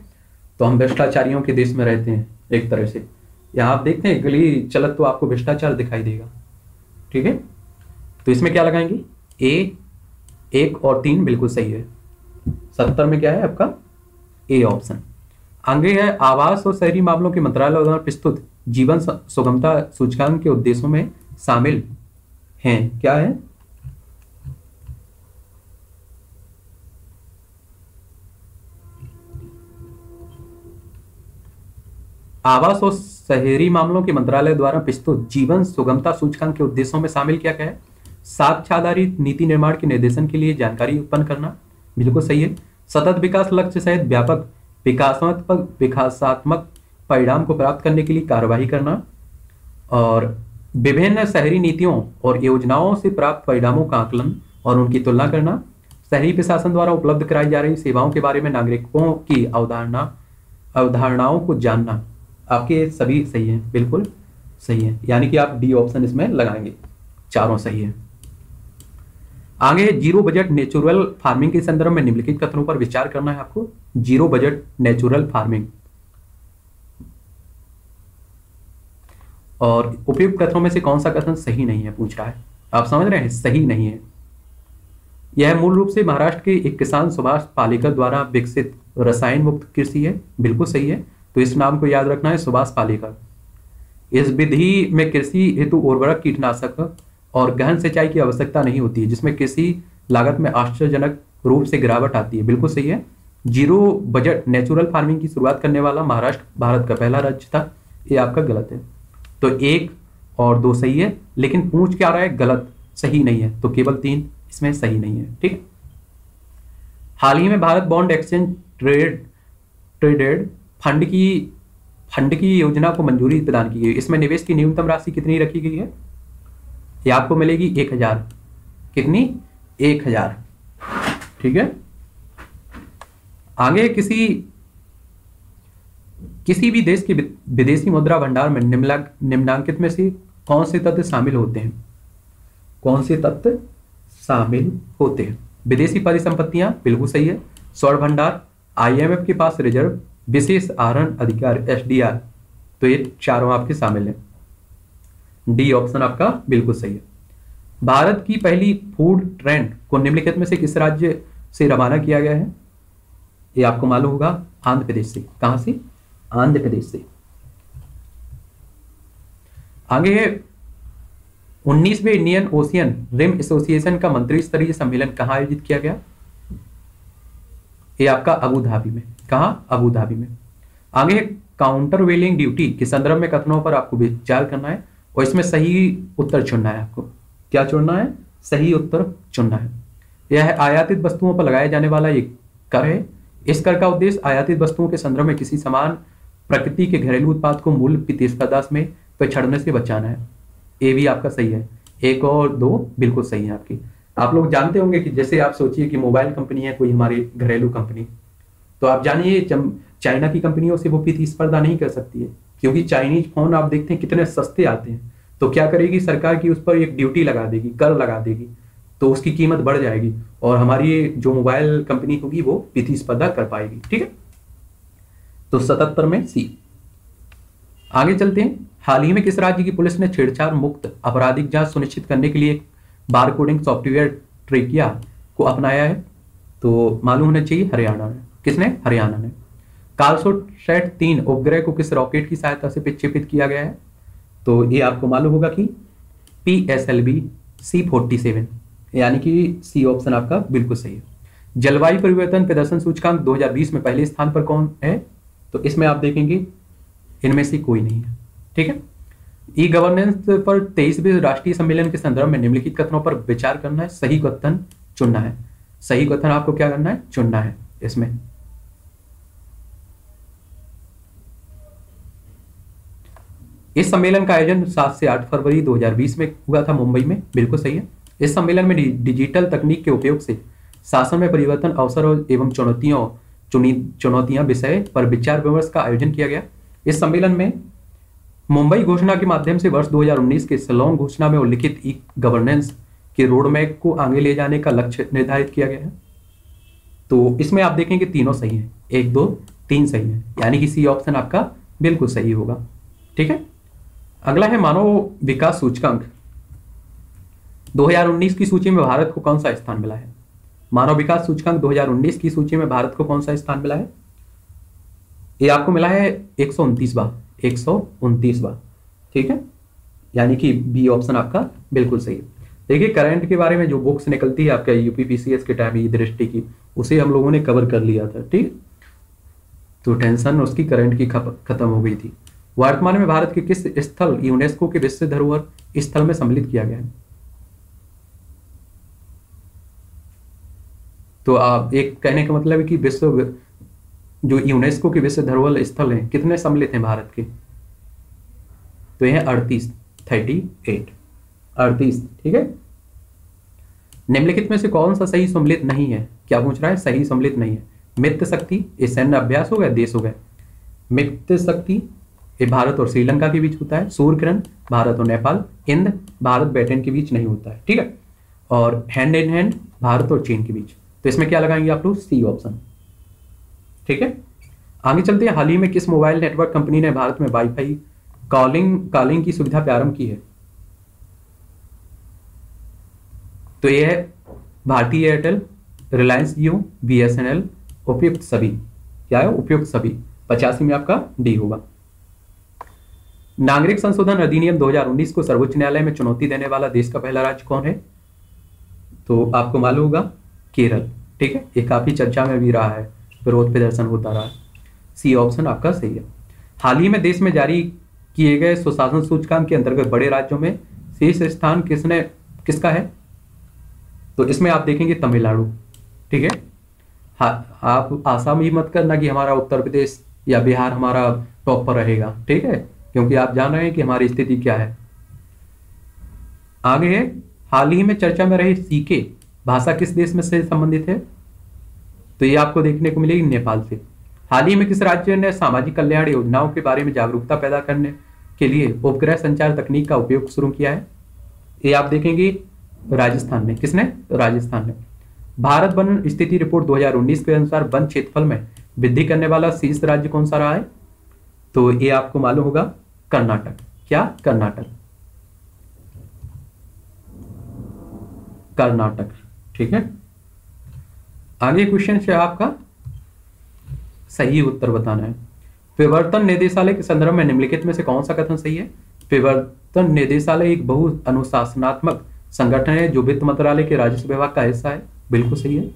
Speaker 1: तो हम भ्रष्टाचारियों के देश में रहते हैं, एक तरह से। यहाँ आप देखते हैं, गली चलत तो आपको भ्रष्टाचार दिखाई देगा। ठीक है? तो इसमें क्या लगाएँगे? ए, एक और तीन बिल्कुल सही है। सत्तर में क्या है आपका? ए ऑप्शन आगे है, आवास और शहरी मामलों के मंत्रालय द्वारा प्रस्तुत जीवन सुगमता सूचकांक के उद्देश्यों में शामिल हैं। क्या है? आवास और शहरी मामलों के मंत्रालय द्वारा प्रस्तुत जीवन सुगमता सूचकांक के उद्देश्यों में शामिल क्या क्या है। साक्ष्य आधारित नीति निर्माण के निर्देशन के लिए जानकारी उत्पन्न करना, बिल्कुल सही है। सतत विकास लक्ष्य सहित व्यापक विकासात्मक विकासात्मक परिणाम को प्राप्त करने के लिए कार्यवाही करना और विभिन्न शहरी नीतियों और योजनाओं से प्राप्त परिणामों का आकलन और उनकी तुलना करना, शहरी प्रशासन द्वारा उपलब्ध कराई जा रही सेवाओं के बारे में नागरिकों की अवधारणा, अवधारणाओं को जानना आपके सभी सही हैं, बिल्कुल सही है। यानी कि आप डी ऑप्शन इसमें लगाएँगे। चारों सही है। आगे ज़ीरो बजट नेचुरल फ़ार्मिंग के संदर्भ में निम्नलिखित कथनों पर विचार करना है आपको। ज़ीरो बजट नेचुरल फ़ार्मिंग और उपयुक्त कथनों में से कौन सा कथन सही नहीं है, पूछ रहा है। आप समझ रहे हैं, सही नहीं है। यह मूल रूप से महाराष्ट्र के एक किसान सुभाष पालेकर द्वारा विकसित रसायन मुक्त कृषि है, बिल्कुल सही है। तो इस नाम को याद रखना है सुभाष पालेकर। इस विधि में कृषि हेतु उर्वरक कीटनाशक और गहन सिंचाई की आवश्यकता नहीं होती है, जिसमें कृषि लागत में आश्चर्यजनक रूप से गिरावट आती है। बिल्कुल सही है। ज़ीरो बजट नेचुरल फ़ार्मिंग की शुरुआत करने वाला महाराष्ट्र, भारत का पहला राज्य था। ये आपका गलत है। तो एक और दो सही है, लेकिन पूछ क्या रहा है? गलत। सही नहीं है। तो केवल तीन। इसमें सही नहीं है। ठीक? हाल ही में Bharat bond exchange trade, traded fund की फंड की योजना को मंजूरी प्रदान की गई। इसमें निवेश की न्यूनतम राशि कितनी रखी गई है? ये आपको मिलेगी एक हज़ार। कितनी? एक हज़ार। ठीक है? आगे किसी किसी भी देश के विदेशी मुद्रा भंडार में निम्नांकित में से कौन से तत्व शामिल होते हैं? कौन से तत्व शामिल होते हैं? विदेशी परिसंपत्तियाँ, बिल्कुल सही है। स्वर्ण भंडार आईएमएफ के पास रिज़र्व विशेष आहरण अधिकार एस तो ये चारों आपके शामिल हैं। डी ऑप्शन आपका बिल्कुल सही है। भारत की पहली फ़ूड ट्रेंड को निम्नलिखित में से किस राज्य से रवाना किया गया है? ये आपको मालूम होगा, आंध्र प्रदेश से। कहाँ से? आंध्र प्रदेश से। आगे है, उन्नीसवें इंडियन ओशियन रिम एसोसिएशन का मंत्री स्तरीय सम्मेलन कहाँ आयोजित किया गया? ये आपका अबू धाबी में। कहा? अबू धाबी में। आगे काउंटर वेलिंग ड्यूटी के संदर्भ में कथनों पर आपको विचार करना है, और इसमें सही उत्तर चुनना है आपको। क्या चुनना है? सही उत्तर चुनना है। यह आयातित वस्तुओं पर लगाया जाने वाला एक कर है। इस कर का उद्देश्य, आयातित वस्तुओं के संदर्भ में किसी समान प्रकृति के घरेलू उत्पाद को मूल्य प्रतिस्पर्धा में पिछड़ने से बचाना है। ये भी आपका सही है। एक और दो बिल्कुल सही है आपकी। आप लोग जानते होंगे कि जैसे आप सोचिए कि मोबाइल कंपनी है, कोई हमारी घरेलू कंपनी। तो आप जानिए चाइना की कंपनियों से वो प्रतिस्पर्धा नहीं कर सकती है, क्योंकि चाइनीज़ फ़ोन आप देखते हैं कितने सस्ते आते हैं। तो क्या करेगी सरकार की उस पर एक ड्यूटी लगा देगी, कर लगा देगी तो उसकी कीमत बढ़ जाएगी और हमारी जो मोबाइल कंपनी होगी वो प्रतिस्पर्धा कर पाएगी, ठीक है? तो सतहत्तर में सी। आगे चलते हैं। हाल ही में किस राज्य की पुलिस ने छेड़छाड़ मुक्त आपराधिक जाँच सुनिश्चित करने के लिए बार कोडिंग सॉफ्टवेयर ट्रेकिया को अपनाया है? तो मालूम होना चाहिए, हरियाणा ने किसने? हरियाणा ने। कालसोट सेट तीन उपग्रह को किस रॉकेट की सहायता से विक्षेपित किया गया है? तो ये आपको मालूम होगा कि P S L V C forty seven यानी कि सी ऑप्शन आपका बिल्कुल सही है। जलवायु परिवर्तन प्रदर्शन सूचकांक 2020 में पहले स्थान पर कौन है? तो इसमें आप देखेंगे, इनमें से कोई नहीं है, ठीक है? ई गवर्नेंस पर तेईसवें राष्ट्रीय सम्मेलन के संदर्भ में निम्नलिखित कथनों पर विचार करना है, सही कथन चुनना है। सही कथन आपको क्या करना है? चुनना है इसमें। इस सम्मेलन का आयोजन सात से आठ फरवरी 2020 में हुआ था मुंबई में। बिल्कुल सही है। इस सम्मेलन में डिजिटल तकनीक के उपयोग से शासन में परिवर्तन, अवसर एवं चुनौतियों चुनौतियाँ विषय पर विचार विमर्श का आयोजन किया गया। इस सम्मेलन में मुंबई घोषणा के माध्यम से वर्ष 2019 के सलोंग घोषणा में उल्लिखित ई गवर्नेंस के रोड मैप को आगे ले जाने का लक्ष्य निर्धारित किया गया है। तो इसमें आप देखेंगे तीनों सही हैं। एक, दो, तीन सही है। यानी कि सी ऑप्शन आपका बिल्कुल सही होगा। ठीक है? अगला है मानव विकास सूचकांक। 2019 की सूची में भारत को कौन सा स्थान मिला है? मानव विकास सूचकांक 2019 की सूची में भारत को कौन सा स्थान मिला है? ये आपको मिला है एक सौ उनतीसवा एक सौ उनतीसवा ठीक है? यानी कि बी ऑप्शन आपका बिल्कुल सही है। देखिए करंट के बारे में जो बुक्स निकलती है आपका यूपीपीसीएस के टाइम दृष्टि की, उसे हम लोगों ने कवर कर लिया था, ठीक? तो टेंशन उसकी करंट की खत्म हो गई थी। वर्तमान में भारत के किस स्थल, यूनेस्को के विश्व धरोहर स्थल में सम्मिलित किया गया है? तो आप एक कहने का मतलब है कि विश्व जो यूनेस्को के विश्व धरोहर स्थल हैं, कितने सम्मिलित हैं भारत के? तो यह अड़तीस, थर्टी एट। अड़तीस, ठीक है? निम्नलिखित में से कौन सा सही सम्मिलित नहीं है? क्या पूछ रहा है? सही सम्मिलित नहीं है। मित्र शक्ति सैन्य अभ्यास हो गया, देश हो गया। मित्र शक्ति ये भारत और श्रीलंका के बीच होता है सूर्य किरण भारत और नेपाल, हिंद, भारत, ब्रिटेन के बीच नहीं होता है, ठीक है? और हैंड इन हैंड भारत और चीन के बीच। तो इसमें क्या लगाएँगे आप लोग? सी ऑप्शन ठीक है? आगे चलते हैं, हाल ही में किस मोबाइल नेटवर्क कंपनी ने भारत में वाईफाई कॉलिंग कॉलिंग की सुविधा प्रारंभ की है? तो यह है Bharti Airtel Reliance Jio B S N L उपयुक्त सभी। क्या है? उपयुक्त सभी। पचासी में आपका डी होगा। नागरिक संशोधन अधिनियम 2019 को सर्वोच्च न्यायालय में चुनौती देने वाला देश का पहला राज्य कौन है? तो आपको मालूम होगा, केरल, ठीक है? ये काफ़ी चर्चा में भी रहा है, विरोध प्रदर्शन होता रहा है। सी ऑप्शन आपका सही है। हाल ही में देश में जारी किए गए सुशासन सूचकांक के अंतर्गत बड़े राज्यों में शीर्ष स्थान किसने, किसका है? तो इसमें आप देखेंगे तमिलनाडु, ठीक है, आप आसाम ही मत करना कि हमारा उत्तर प्रदेश या बिहार हमारा टॉप पर रहेगा, ठीक है? क्योंकि आप जान रहे हैं कि हमारी स्थिति क्या है। आगे हाल ही में चर्चा में रहे सीके भाषा किस देश में से संबंधित है? तो ये आपको देखने को मिलेगी नेपाल से। हाल ही में किस राज्य ने सामाजिक कल्याण योजनाओं के बारे में जागरूकता पैदा करने के लिए उपग्रह संचार तकनीक का उपयोग शुरू किया है? ये आप देखेंगे राजस्थान ने किसने? राजस्थान ने भारत वन स्थिति रिपोर्ट 2019 के अनुसार वन क्षेत्रफल में वृद्धि करने वाला शीर्ष राज्य कौन सा रहा है? तो ये आपको मालूम होगा कर्नाटक। क्या? कर्नाटक। कर्नाटक। ठीक है? आगे क्वेश्चन है आपका सही उत्तर बताना है। विवर्तन निदेशालय के संदर्भ में निम्नलिखित में से कौन सा कथन सही है? विवर्तन निदेशालय एक बहु अनुशासनात्मक संगठन है जो वित्त मंत्रालय के राजस्व विभाग का हिस्सा है। बिल्कुल सही है।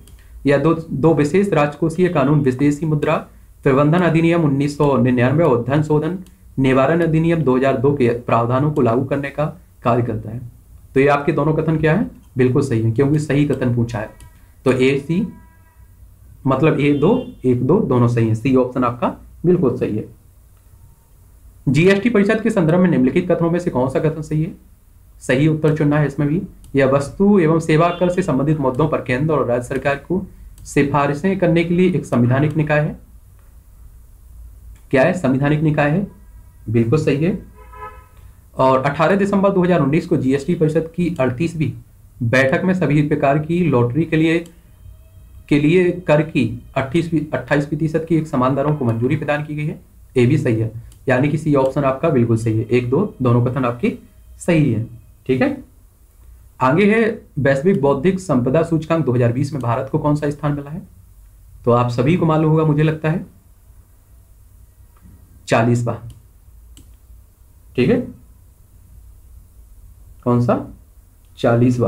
Speaker 1: या दो दो विशेष राजकोषीय कानून विदेशी मुद्रा प्रबंधन अधिनियम उन्नीस सौ निन्यानवे और धन शोधन निवारण अधिनियम 2002 के प्रावधानों को लागू करने का कार्य करता है। तो ये आपके दोनों कथन क्या है? बिल्कुल सही है, क्योंकि सही कथन पूछा है। तो ए, सी मतलब ए दो, एक दो दोनों सही है। सी ऑप्शन आपका बिल्कुल सही है। जीएसटी परिषद के संदर्भ में निम्नलिखित कथनों में से कौन सा कथन सही है? सही उत्तर चुनना है इसमें भी। यह वस्तु एवं सेवा कर से संबंधित मुद्दों पर केंद्र और राज्य सरकार को सिफारिशें करने के लिए एक संविधानिक निकाय है। क्या है? संविधानिक निकाय है। बिल्कुल सही है। और 18 दिसंबर 2019 को जीएसटी परिषद की अड़तीसवीं बैठक में सभी प्रकार की लॉटरी के लिए के लिए कर की अट्ठाईस अट्ठाईस प्रतिशत की एक समान दरों को मंजूरी प्रदान की गई है। ए भी सही है। यानी कि सी ऑप्शन आपका बिल्कुल सही है। एक, दो, दोनों कथन आपकी सही है। ठीक है? आगे है वैश्विक बौद्धिक संपदा सूचकांक 2020 में भारत को कौन सा स्थान मिला है? तो आप सभी को मालूम होगा, मुझे लगता है, चालीसवा। ठीक है? कौन सा? चालीसवा।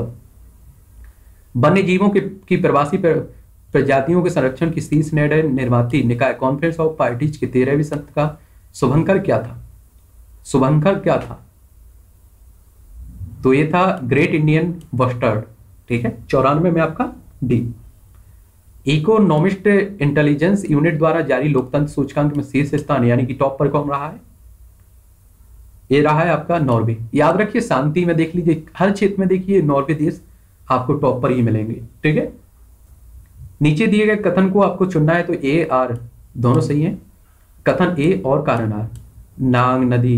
Speaker 1: वन्य जीवों की, की प्रवासी प्रजातियों के संरक्षण की शीर्ष निर्णय निर्माती निकाय कॉन्फ्रेंस ऑफ़ पार्टीज़ के तेरहवीं सत्र का शुभंकर क्या था? शुभंकर क्या था? तो ये था ग्रेट इंडियन बस्टर्ड ठीक है? चौरानवे में आपका डी। इकोनॉमिस्ट इंटेलिजेंस यूनिट द्वारा जारी लोकतंत्र सूचकांक में शीर्ष स्थान यानी कि टॉप पर कौन रहा है? ये रहा है आपका नॉर्वे। याद रखिए, शांति में देख लीजिए, हर क्षेत्र में देखिए, नॉर्वे देश आपको टॉप पर ही मिलेंगे, ठीक है? नीचे दिए गए कथन को आपको चुनना है तो ए आर दोनों सही है। कथन ए और कारण आर नांग नदी।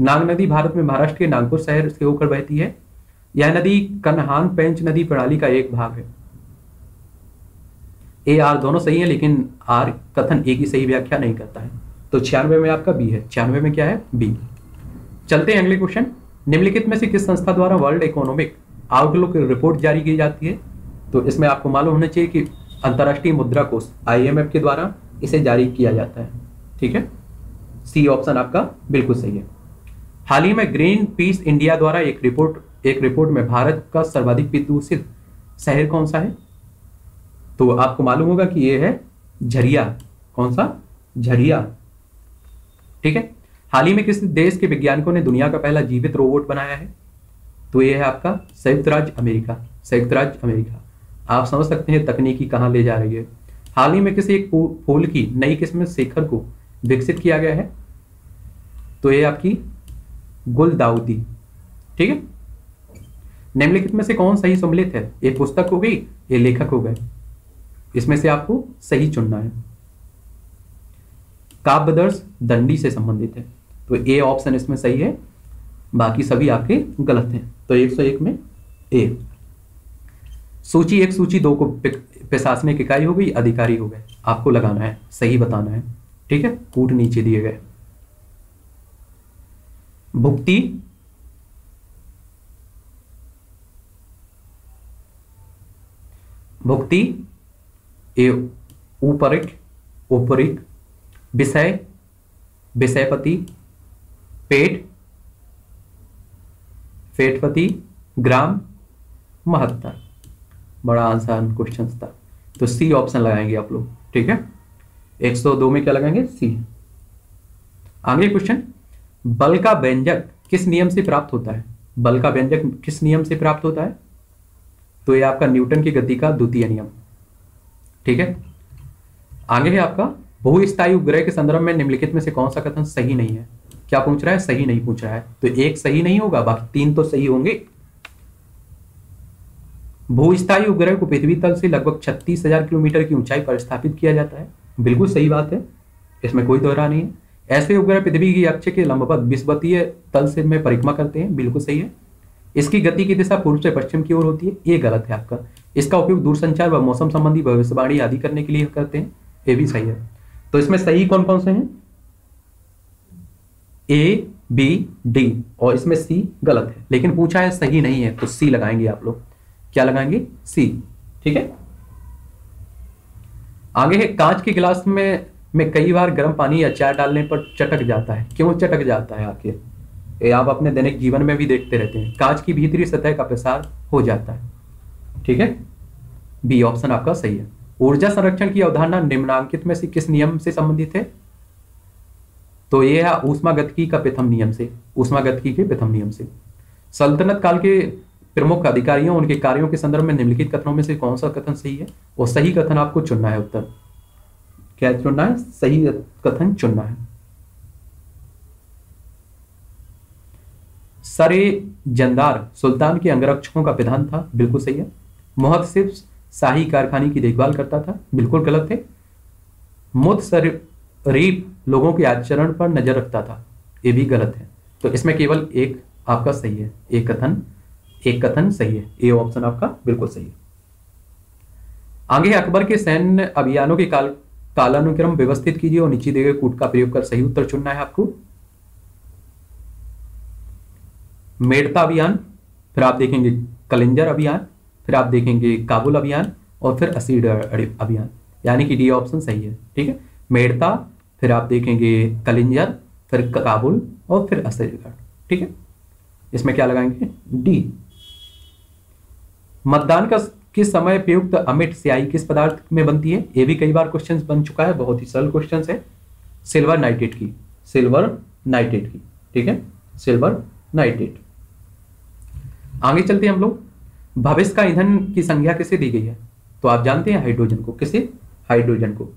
Speaker 1: नांग नदी भारत में महाराष्ट्र के नागपुर शहर से होकर बहती है। यह नदी कन्हान पेंच नदी प्रणाली का एक भाग है। ए आर दोनों सही है, लेकिन आर कथन ए की सही व्याख्या नहीं करता है। तो छियानवे में आपका बी है। छियानवे में क्या है? बी चलते हैं अगले क्वेश्चन। निम्नलिखित में से किस संस्था द्वारा वर्ल्ड इकोनॉमिक आउटलुक रिपोर्ट जारी की जाती है? तो इसमें आपको मालूम होना चाहिए कि अंतरराष्ट्रीय मुद्रा कोष आईएमएफ के द्वारा इसे जारी किया जाता है। ठीक है? सी ऑप्शन आपका बिल्कुल सही है। हाल ही में ग्रीन पीस इंडिया द्वारा एक रिपोर्ट एक रिपोर्ट में भारत का सर्वाधिक प्रदूषित शहर कौन सा है? तो आपको मालूम होगा कि यह है झरिया। कौन सा? झरिया। ठीक है? हाल ही में किस देश के वैज्ञानिकों ने दुनिया का पहला जीवित रोबोट बनाया है। तो यह है आपका संयुक्त राज्य अमेरिका, संयुक्त राज्य अमेरिका। आप समझ सकते हैं तकनीकी कहाँ ले जा रही है। हाल ही में किसी एक फूल की नई किस्म शेखर को विकसित किया गया है। तो ये आपकी गुलदाउदी ठीक है? निम्नलिखित में से कौन सही सम्मिलित है? ये पुस्तक हो गई, ये लेखक हो गए। इसमें से आपको सही चुनना है। काव्यदर्श दंडी से संबंधित है। तो ए ऑप्शन इसमें सही है, बाकी सभी आपके गलत हैं। तो 101 में ए सूची एक, सूची दो को प्रशासनिक इकाई हो गई, अधिकारी हो गए। आपको लगाना है, सही बताना है, ठीक है? कूट नीचे दिए गए। भुक्ति। भुक्ति, ए, ऊपरिक ऊपरिक विषय, विषयपति पेट पेटपति ग्राम, महत्तर। बड़ा आसान क्वेश्चन था। तो सी ऑप्शन लगाएँगे आप लोग, ठीक है? 102 में क्या लगाएँगे? सी आगे क्वेश्चन बल का व्यंजक किस नियम से प्राप्त होता है? बल का व्यंजक किस नियम से प्राप्त होता है? तो ये आपका न्यूटन की गति का द्वितीय नियम, ठीक है? आगे है आपका, बहुस्थायी उपग्रह के संदर्भ में निम्नलिखित में से कौन सा कथन सही नहीं है? क्या पूछ रहा है? सही नहीं पूछ रहा है। तो एक सही नहीं होगा, बाकी तीन तो सही होंगे। भूस्थायी उपग्रह को पृथ्वी तल से लगभग छत्तीस हज़ार किलोमीटर की ऊंचाई पर स्थापित किया जाता है। बिल्कुल सही बात है। इसमें कोई दोहरा नहीं है। ऐसे उपग्रह पृथ्वी की अक्ष के लंबवत विश्वतीय तल से में परिक्रमा करते हैं। बिल्कुल सही है। इसकी गति की दिशा पूर्व से पश्चिम की ओर होती है। ये गलत है आपका। इसका उपयोग दूरसंचार व मौसम संबंधी भविष्यवाणी आदि करने के लिए करते हैं। ये भी सही है। तो इसमें सही कौन कौन से हैं? ए बी डी और इसमें सी गलत है। लेकिन पूछा है, सही नहीं है तो सी लगाएँगे आप लोग। क्या लगाएँगे? सी ठीक है? आगे है, कांच के गिलास में में कई बार गर्म पानी या चाय डालने पर चटक जाता है। क्यों चटक जाता है आखिर? ये आप अपने दैनिक जीवन में भी देखते रहते हैं। कांच की भीतरी सतह का प्रसार हो जाता है। ठीक है? बी ऑप्शन आपका सही है। ऊर्जा संरक्षण की अवधारणा निम्नांकित में से किस नियम से संबंधित है? तो यह है ऊष्मागतिकी का प्रथम नियम से, ऊष्मागतिकी के प्रथम नियम से। सल्तनत काल के प्रमुख अधिकारियों उनके कार्यों के संदर्भ में निम्नलिखित कथनों में से कौन सा कथन सही है? और सही कथन आपको चुनना है उत्तर। क्या चुनना है? सही कथन चुनना है। सरे जंदार, सुल्तान के अंगरक्षकों का प्रधान था, बिल्कुल सही है। मोहत सिर्फ़ शाही कारखाने की देखभाल करता था, बिल्कुल गलत है। मुतसरीफ लोगों के आचरण पर नज़र रखता था। ये भी गलत है। तो इसमें केवल एक आपका सही है। एक कथन एक कथन सही है। ए ऑप्शन आपका बिल्कुल सही है। आगे अकबर के सैन्य अभियानों के काल, कालानुक्रम व्यवस्थित कीजिए और नीचे दिए गए कूट का प्रयोग कर सही उत्तर चुनना है आपको। मेड़ता अभियान, फिर आप देखेंगे कलिंजर अभियान, फिर आप देखेंगे काबुल अभियान और फिर असीड अभियान। यानी कि डी ऑप्शन सही है। ठीक है? मेड़ता फिर आप देखेंगे कलिंजर फिर काबुल और फिर असीडगढ़ ठीक है? इसमें क्या लगाएँगे? डी मतदान का किस समय प्रयुक्त अमिट स्याही किस पदार्थ में बनती है? ये भी कई बार क्वेश्चन बन चुका है, बहुत ही सरल क्वेश्चन है। सिल्वर नाइट्रेट की। सिल्वर नाइट्रेट की। ठीक है? सिल्वर नाइट्रेट आगे चलते हैं हम लोग। भविष्य का ईंधन की संख्या किसे दी गई है? तो आप जानते हैं हाइड्रोजन को। किसे? हाइड्रोजन को।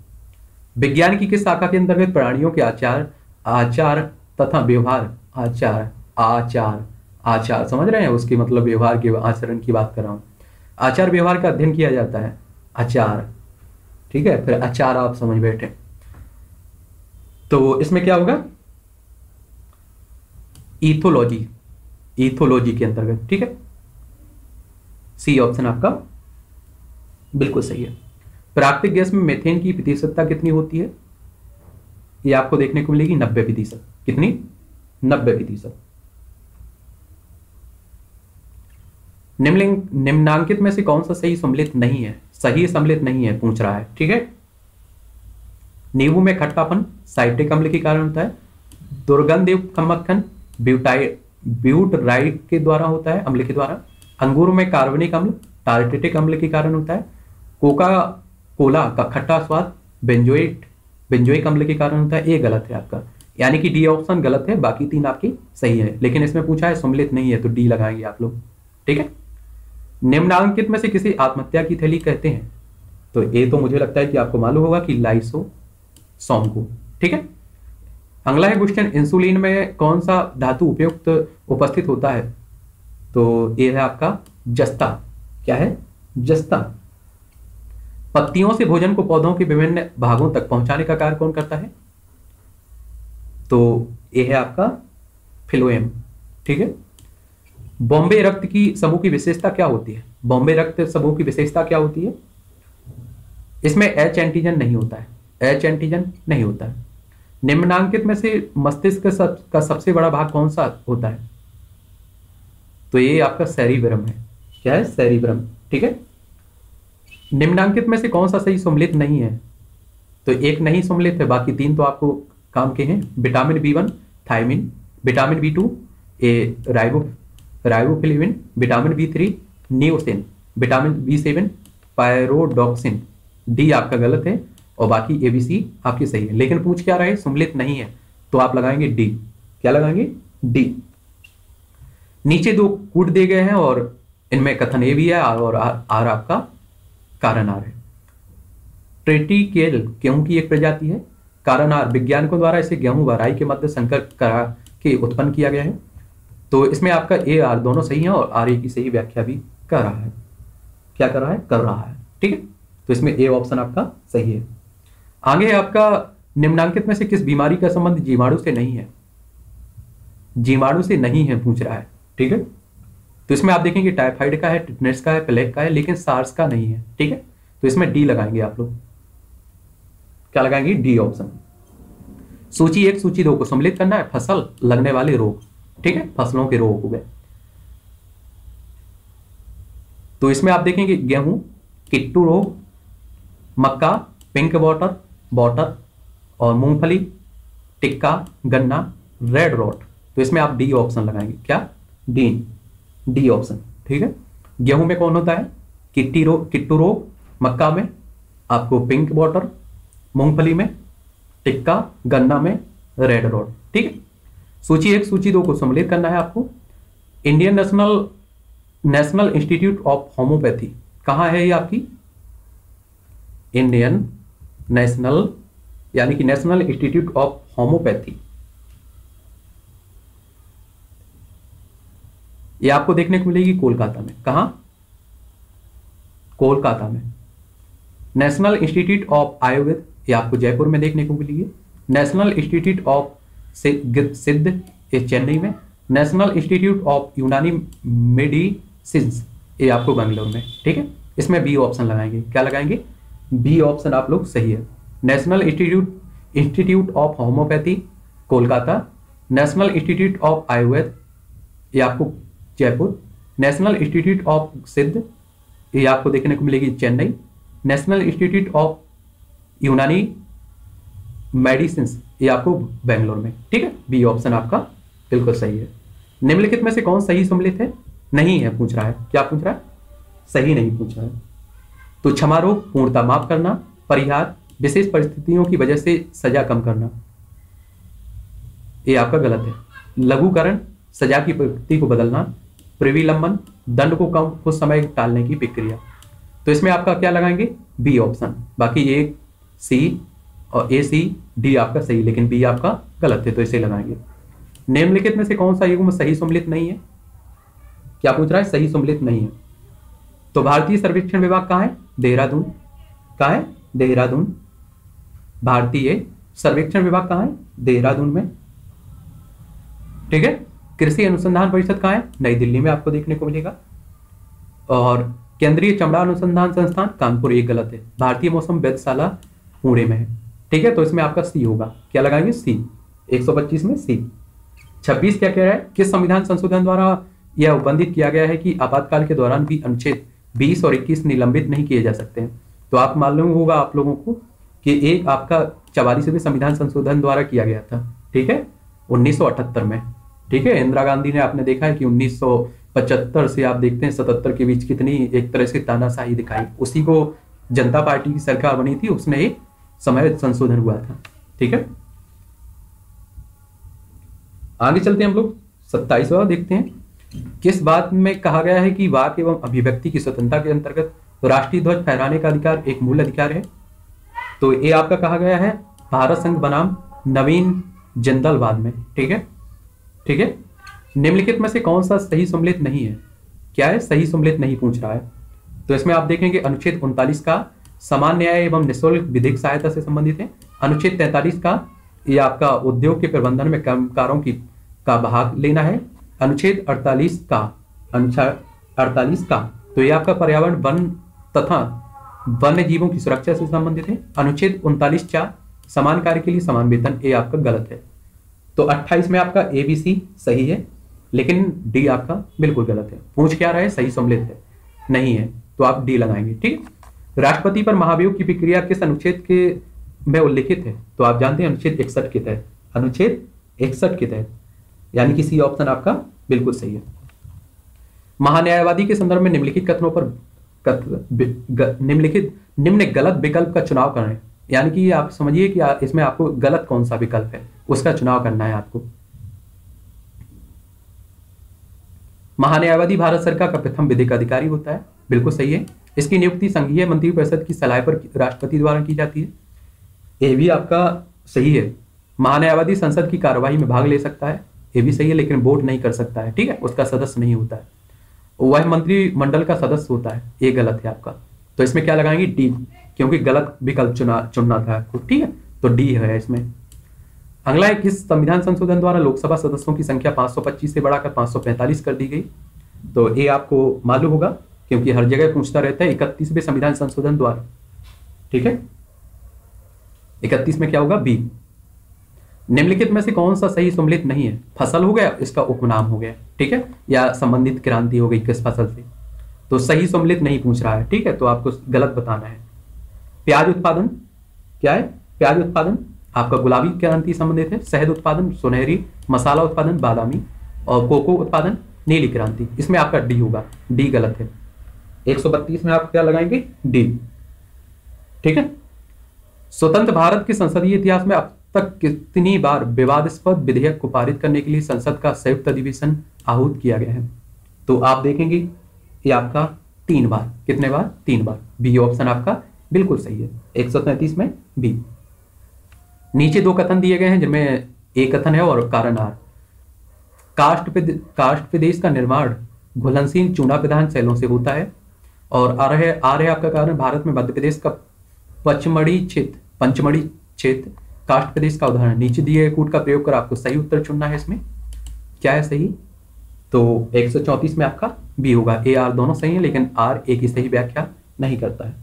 Speaker 1: विज्ञान की किस शाखा के अंतर्गत प्राणियों के आचार आचार तथा व्यवहार, आचार आचार आचार, समझ रहे हैं उसके मतलब व्यवहार के आचरण की बात कर रहा हूँ। आचार व्यवहार का अध्ययन किया जाता है। आचार, ठीक है? फिर आचार आप समझ बैठे। तो इसमें क्या होगा? इथोलॉजी इथोलॉजी के अंतर्गत, ठीक है? सी ऑप्शन आपका बिल्कुल सही है। प्राकृतिक गैस में मेथेन की प्रतिशतता कितनी होती है? ये आपको देखने को मिलेगी नब्बे प्रतिशत। कितनी? नब्बे प्रतिशत। निम्नांकित में से कौन सा सही सम्मिलित नहीं है? सही सम्मिलित नहीं है, पूछ रहा है। ठीक है? नींबू में खट्टापन साइट्रिक अम्ल के कारण होता है। दुर्गंध युक्त मक्खन ब्यूटाइ ब्यूटराइड के द्वारा होता है, अम्ल के द्वारा। अंगूर में कार्बनिक अम्ल टार्टेटिक अम्ल के कारण होता है। कोका कोला का खट्टा स्वाद बेंजोइट बेंजोइक अम्ल के कारण होता है, ये गलत है आपका। यानी कि डी ऑप्शन गलत है, बाकी तीन आपकी सही है। लेकिन इसमें पूछा है, सम्मिलित नहीं है तो डी लगाएँगे आप लोग। ठीक है? निम्नांकित में से किसी आत्महत्या की थैली कहते हैं। तो ये तो मुझे लगता है कि आपको मालूम होगा कि लाइसो सोमको ठीक है? अगला है क्वेश्चन इंसुलिन में कौन सा धातु उपयुक्त उपस्थित होता है? तो ये है आपका जस्ता। क्या है? जस्ता। पत्तियों से भोजन को पौधों के विभिन्न भागों तक पहुँचाने का कार्य कौन करता है? तो ये है आपका फिलोएम ठीक है? बॉम्बे रक्त की समूह की विशेषता क्या होती है? बॉम्बे रक्त समूह की विशेषता क्या होती है? इसमें एच एंटीजन नहीं होता है। एच एंटीजन नहीं होता है। निम्नांकित में से मस्तिष्क सब, का सबसे बड़ा भाग कौन सा होता है? तो ये आपका सैरीब्रम है। क्या है? सैरीब्रम ठीक है? निम्नांकित में से कौन सा सही सम्मिलित नहीं है? तो एक नहीं सम्मिलित है, बाकी तीन तो आपको काम के हैं। Vitamin B one, thiamine, vitamin B two, uh, ribo, riboflavin, vitamin B three niacin vitamin B seven, pyridoxine. D आपका गलत है और बाकी ए, बी, सी आपकी सही है। लेकिन पूछ क्या रहे सम्मिलित नहीं है। तो आप लगाएँगे डी। क्या लगाएँगे? डी। नीचे दो कूट दिए गए हैं और इनमें कथन ए भी है और आर आपका कारण आर है। ट्रेटिकेल गेहूँ की एक प्रजाति है? कारण आर विज्ञानिकों द्वारा इसे गेहूँ व राई के मध्य संकर करा के उत्पन्न किया गया है। तो इसमें आपका ए आर दोनों सही है और आर ए की सही व्याख्या भी कर रहा है। क्या कर रहा है? कर रहा है। ठीक है? तो इसमें ए ऑप्शन आपका सही है। आगे आपका निम्नांकित में से किस बीमारी का संबंध जीवाणु से नहीं है? जीवाणु से नहीं है, पूछ रहा है। ठीक है? तो इसमें आप देखेंगे टाइफाइड का है टिटनेस का है प्लेग का है, लेकिन सार्स का नहीं है, ठीक है? तो इसमें डी लगाएँगे आप लोग। क्या लगाएँगे? डी ऑप्शन सूची एक, सूची दो को सम्मिलित करना है, फ़सल लगने वाले रोग, ठीक है? फ़सलों के रोग हो गए। तो इसमें आप देखेंगे गेहूँ, किट्टू रोग, मक्का पिंक वाटर बॉटर और मूंगफली, टिक्का, गन्ना रेड रोट तो इसमें आप डी ऑप्शन लगाएँगे। क्या? डी डी ऑप्शन ठीक है? गेहूँ में कौन होता है? किट्टी रोग किट्टू रोग मक्का में, आपको पिंक वाटर मूंगफली में, टिक्का, गन्ना में रेड रोड ठीक है? सूची एक, सूची दो को सम्मिलित करना है आपको। Indian national national institute of homeopathy कहाँ है ये आपकी? इंडियन नेशनल यानी कि नेशनल इंस्टीट्यूट ऑफ़ होम्योपैथी ये आपको देखने को मिलेगी कोलकाता में। कहा? कोलकाता में। नेशनल इंस्टीट्यूट ऑफ़ आयुर्वेद, ये आपको जयपुर में देखने को मिलेगी। नेशनल इंस्टीट्यूट ऑफ़ सिद्ध, ये चेन्नई में। National institute of Unani medicine ये आपको बेंगलोर में। ठीक है? इसमें बी ऑप्शन लगाएँगे। क्या लगाएँगे? बी ऑप्शन आप लोग सही है। National institute institute of homeopathy, Kolkata. National institute of Ayurveda, ये आपको जयपुर नेशनल इंस्टीट्यूट ऑफ़ सिद्ध ये आपको देखने को मिलेगी Chennai national institute of Unani medicine ये आपको बेंगलोर में। ठीक है? बी ऑप्शन आपका बिल्कुल सही है। निम्नलिखित में से कौन सही सम्मिलित है? नहीं है, पूछ रहा है। क्या पूछ रहा है? सही नहीं पूछ रहा है। तो क्षमारोग पूर्णता माफ़ करना, परिहार, विशेष परिस्थितियों की वजह से सजा कम करना। ये आपका गलत है। लघुकरण, सजा की प्रकृति को बदलना प्रविलंबन, दंड को कम, कुछ समय टालने की प्रक्रिया। तो इसमें आपका क्या लगाएँगे? बी ऑप्शन बाकी ए सी और ए सी डी आपका सही, लेकिन बी आपका गलत है तो इसे लगाएँगे। निम्नलिखित में से कौन सा युग्म सही सम्मिलित नहीं है? क्या पूछ रहा है? सही सम्मिलित नहीं है। तो भारतीय सर्वेक्षण विभाग कहाँ है? देहरादून। कहाँ है? देहरादून। भारतीय सर्वेक्षण विभाग कहाँ है? देहरादून में। ठीक है? कृषि अनुसंधान परिषद कहाँ है? नई दिल्ली में आपको देखने को मिलेगा। और केंद्रीय चमड़ा अनुसंधान संस्थान कानपुर एक गलत है। भारतीय मौसम वेधशाला पुणे में है। ठीक है तो इसमें आपका सी होगा। क्या लगाएँगे? सी। 125 में सी। 26 क्या कह रहा है? किस संविधान संशोधन द्वारा यह उपबंधित किया गया है कि आपातकाल के दौरान भी अनुच्छेद 20 और 21 निलंबित नहीं किए जा सकते हैं? तो आप मालूम होगा आप लोगों को कि एक आपका चवालीसवें संविधान संशोधन द्वारा किया गया था। ठीक है? उन्नीस सौ अठहत्तर में। ठीक है, इंदिरा गांधी ने आपने देखा है कि 1975 से आप देखते हैं 77 के बीच कितनी एक तरह से तानाशाही दिखाई। उसी को जनता पार्टी की सरकार बनी थी उसने एक समय संशोधन हुआ था। ठीक है? आगे चलते हैं हम लोग, सत्ताईसवा देखते हैं। किस बात में कहा गया है कि वाक एवं अभिव्यक्ति की स्वतंत्रता के अंतर्गत राष्ट्रीय ध्वज फहराने का अधिकार एक मूल अधिकार है? तो ये आपका कहा गया है, भारत संघ बनाम नवीन जनदलवाद में। ठीक है? ठीक है? निम्नलिखित में से कौन सा सही सम्मिलित नहीं है? क्या है? सही सम्मिलित नहीं पूछ रहा है। तो इसमें आप देखेंगे अनुच्छेद उनतालीस का समान न्याय एवं निःशुल्क विधिक सहायता से संबंधित है। अनुच्छेद तैंतालीस का ये आपका उद्योग के प्रबंधन में कर्मकारों की का भाग लेना है। अनुच्छेद अड़तालीस का अनुच्छेद अड़तालीस का तो ये आपका पर्यावरण, वन तथा वन्य जीवों की सुरक्षा से संबंधित है। अनुच्छेद उनतालीस चार समान कार्य के लिए समान वेतन, ये आपका गलत है। तो 28 में आपका ए बी सी सही है, लेकिन डी आपका बिल्कुल गलत है। पूछ क्या रहा है? सही सम्मिलित है। नहीं है तो आप डी लगाएँगे, ठीक? राष्ट्रपति पर महाभियोग की प्रक्रिया किस अनुच्छेद के में उल्लिखित है? तो आप जानते हैं अनुच्छेद इकसठ के तहत। अनुच्छेद इकसठ के तहत, यानी कि सी ऑप्शन आपका बिल्कुल सही है। महान्यायवादी के संदर्भ में निम्नलिखित कथनों पर निम्नलिखित, निम्न गलत विकल्प का चुनाव करें। यानी कि आप समझिए कि इसमें आपको गलत कौन सा विकल्प है? उसका चुनाव करना है आपको। महान्यायवादी भारत सरकार का प्रथम विधिक अधिकारी होता है। बिल्कुल सही है। इसकी नियुक्ति संघीय मंत्रिपरिषद की सलाह पर राष्ट्रपति द्वारा की जाती है। यह भी आपका सही है। महान्यायवादी संसद की कार्यवाही में भाग ले सकता है। ये भी सही है, लेकिन वोट नहीं कर सकता है। ठीक है? उसका सदस्य नहीं होता है। वह मंत्रिमंडल का सदस्य होता है। ये गलत है आपका। तो इसमें क्या लगाएँगे? डी। क्योंकि गलत विकल्प चुना चुनना था आपको। ठीक है? तो डी है इसमें। अगला है किस संविधान संशोधन द्वारा लोकसभा सदस्यों की संख्या 525 से बढ़ाकर 545 कर दी गई। तो ये आपको मालूम होगा, क्योंकि हर जगह पूछता रहता है इकतीसवें संविधान संशोधन द्वारा। ठीक है? इकतीस में क्या होगा? बी। निम्नलिखित में से कौन सा सही सम्मिलित नहीं है? फ़सल हो गया, इसका उपनाम हो गया। ठीक है? या संबंधित क्रांति हो गई किस फ़सल से? तो सही सम्मिलित नहीं पूछ रहा है। ठीक है? तो आपको गलत बताना है। प्याज उत्पादन। क्या है? प्याज उत्पादन। आपका गुलाबी क्रांति संबंधित है? शहद उत्पादन, सुनहरी, मसाला उत्पादन, बादामी और कोको उत्पादन, नीली क्रांति इसमें आपका डी होगा। डी गलत है। 132 में आप क्या लगाएँगे? डी। ठीक है? स्वतंत्र भारत के संसदीय इतिहास में अब तक कितनी बार विवादास्पद विधेयक को पारित करने के लिए संसद का संयुक्त अधिवेशन आहूत किया गया है? तो आप देखेंगे, ये आपका तीन बार। कितने बार? तीन बार। बी ऑप्शन आपका बिल्कुल सही है। एक में बी। नीचे दो कथन दिए गए हैं, जिनमें एक कथन है और कारण आर कास्ट कास्ट प्रदेश का निर्माण घुलनशील चूना प्रधान शैलों से होता है और आ रहे आ रहे आपका कारण भारत में मध्य प्रदेश का पचमढ़ी क्षेत्र पंचमढ़ी क्षेत्र। काष्ट प्रदेश का उदाहरण, नीचे दिए कूट का प्रयोग कर आपको सही उत्तर चुनना है इसमें। क्या है सही? तो एक सौ चौंतीस में आपका बी होगा। ए, आर दोनों सही है, लेकिन आर ए की सही व्याख्या नहीं करता है।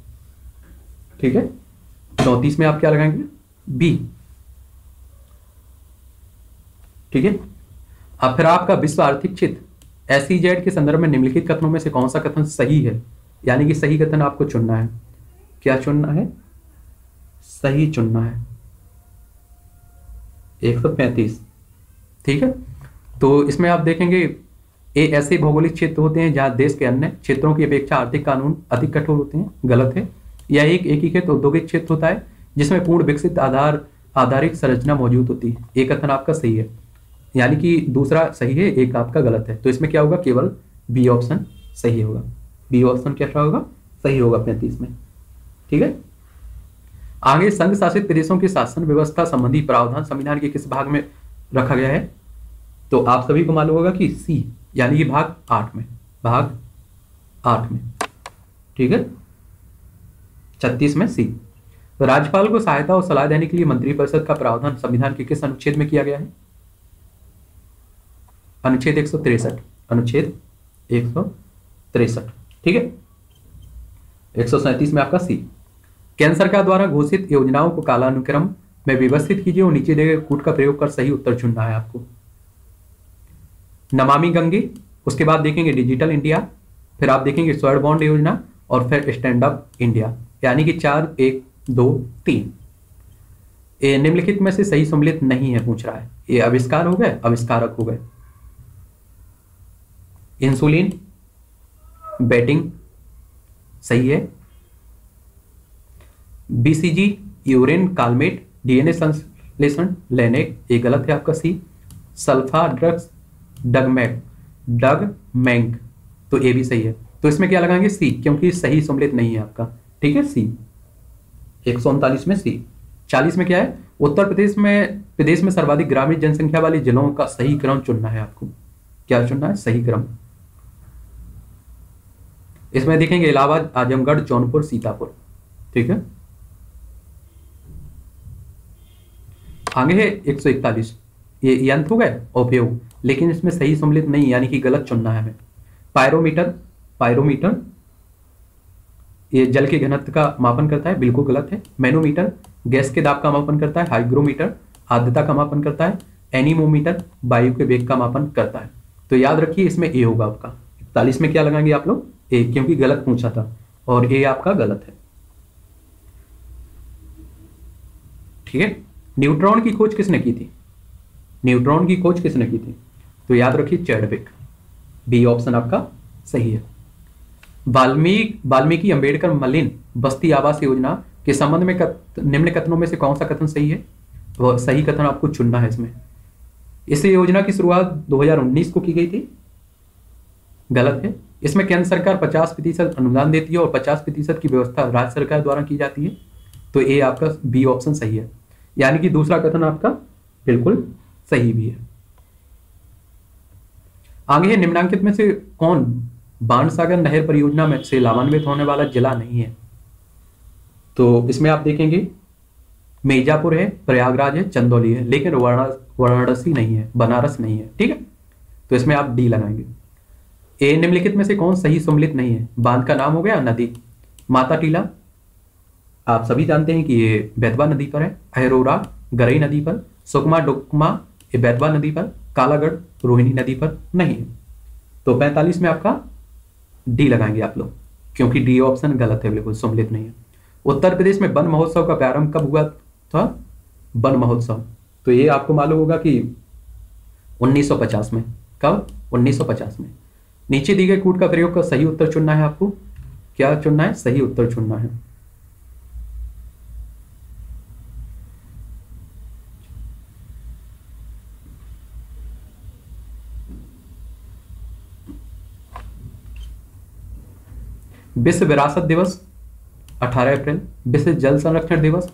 Speaker 1: ठीक है? चौंतीस में आप क्या लगाएँगे? बी ठीक है? अब फिर आपका विश्व आर्थिक क्षेत्र एस के संदर्भ में निम्नलिखित कथनों में से कौन सा कथन सही है? यानी कि सही कथन आपको चुनना है। क्या चुनना है? सही चुनना है। 135 ठीक है? तो इसमें आप देखेंगे, ये ऐसे भौगोलिक क्षेत्र होते हैं जहाँ देश के अन्य क्षेत्रों की अपेक्षा आर्थिक कानून अधिक कठोर होते हैं, गलत है। या एक एकीकृत औद्योगिक क्षेत्र होता है जिसमें पूर्ण विकसित आधार, आधारित संरचना मौजूद होती है। एक कथन आपका सही है। यानी कि दूसरा सही है, एक आपका गलत है। तो इसमें क्या होगा? केवल बी ऑप्शन सही होगा। बी ऑप्शन क्या होगा? सही होगा पैंतीस में। ठीक है? आगे संघ शासित प्रदेशों की शासन व्यवस्था संबंधी प्रावधान संविधान के किस भाग में रखा गया है? तो आप सभी को मालूम होगा कि सी यानी कि भाग आठ में। भाग आठ में। ठीक है? छत्तीस में सी तो राज्यपाल को सहायता और सलाह देने के लिए मंत्रिपरिषद का प्रावधान संविधान के किस अनुच्छेद में किया गया है? अनुच्छेद एक अनुच्छेद एक ठीक है? एक में आपका सी। केंद्र सरकार द्वारा घोषित योजनाओं को कालानुक्रम में व्यवस्थित कीजिए और नीचे दिए कूट का प्रयोग कर सही उत्तर चुनना है आपको। नमामि गंगे, उसके बाद देखेंगे डिजिटल इंडिया, फिर आप देखेंगे स्वर्ण बॉन्ड योजना और फिर स्टैंड अप इंडिया। यानी कि चार एक दो, तीन। ये निम्नलिखित में से सही सम्मिलित नहीं है, पूछ रहा है। ये आविष्कार हो गए, आविष्कारक हो गए। इंसुलिन, बैटिंग, सही है। बीसीजी, यूरिन, कालमेट, डीएनए संश्लेषण लेनेक ये गलत है आपका सी। सल्फा, ड्रग्स डगमैक डग मैंक तो ये भी सही है। तो इसमें क्या लगाएँगे? सी, क्योंकि सही सम्मिलित नहीं है आपका। ठीक है, सी। एक सौ उनतालीस में सी। चालीस में क्या है? उत्तर प्रदेश में प्रदेश में सर्वाधिक ग्रामीण जनसंख्या वाले जिलों का सही क्रम चुनना है आपको। क्या चुनना है? सही क्रम। इसमें देखेंगे इलाहाबाद, आजमगढ़, जौनपुर, सीतापुर। ठीक है? आगे है एक सौ इकतालीस। ये यंत्र हो गए? उपयोग लेकिन इसमें सही सम्मिलित नहीं, यानी कि गलत चुनना है हमें। पायरोमीटर पायरोमीटर ये जल के घनत्व का मापन करता है, बिल्कुल गलत है। मैनोमीटर गैस के दाब का मापन करता है, हाइग्रोमीटर आर्द्रता का मापन करता है, एनीमोमीटर वायु के वेग का मापन करता है। तो याद रखिए, इसमें ए होगा आपका। इकतालीस में क्या लगाएँगे आप लोग? ए क्योंकि गलत पूछा था, और ए आपका गलत है। ठीक है? न्यूट्रॉन की खोज किसने की थी? न्यूट्रॉन की खोज किसने की थी? तो याद रखिए, चैडविक। बी ऑप्शन आपका सही है। वाल्मीकि वाल्मीकि अंबेडकर मलिन बस्ती आवास योजना के संबंध में कत, निम्न कथनों में से कौन सा कथन सही है? वह सही कथन आपको चुनना है इसमें। इस योजना की शुरुआत 2019 को की गई थी। गलत है। इसमें केंद्र सरकार 50 प्रतिशत अनुदान देती है और 50 प्रतिशत की व्यवस्था राज्य सरकार द्वारा की जाती है। तो ये आपका बी ऑप्शन सही है। यानी कि दूसरा कथन आपका बिल्कुल सही भी है। आगे है निम्नांकित में से कौन बाणसागर नहर परियोजना में से लाभान्वित होने वाला जिला नहीं है। तो इसमें आप देखेंगे, मिर्जापुर है, प्रयागराज है, चंदौली है, लेकिन वाराणसी नहीं है, बनारस नहीं है, ठीक है? तो इसमें आप डी लगाएँगे। ए निम्नलिखित में से कौन सही सम्मिलित नहीं है? बाँध का नाम हो गया नदी। माता टीला, आप सभी जानते हैं कि ये बैतवा नदी पर है, अहरोरा, गरई नदी पर, सुकमा, डुकमा, ये बैतवा नदी पर, कालागढ़, रोहिणी नदी पर नहीं है। तो 45 में आपका डी लगाएँगे आप लोग, क्योंकि डी ऑप्शन गलत है, बिल्कुल सम्मिलित नहीं है। उत्तर प्रदेश में वन महोत्सव का प्रारंभ कब हुआ था? वन महोत्सव। तो ये आपको मालूम होगा कि 1950 में। कब? 1950 में। नीचे दी गई कूट का प्रयोग का सही उत्तर चुनना है आपको? क्या चुनना है? सही उत्तर चुनना है। विश्व विरासत दिवस 18 अप्रैल, विश्व जल संरक्षण दिवस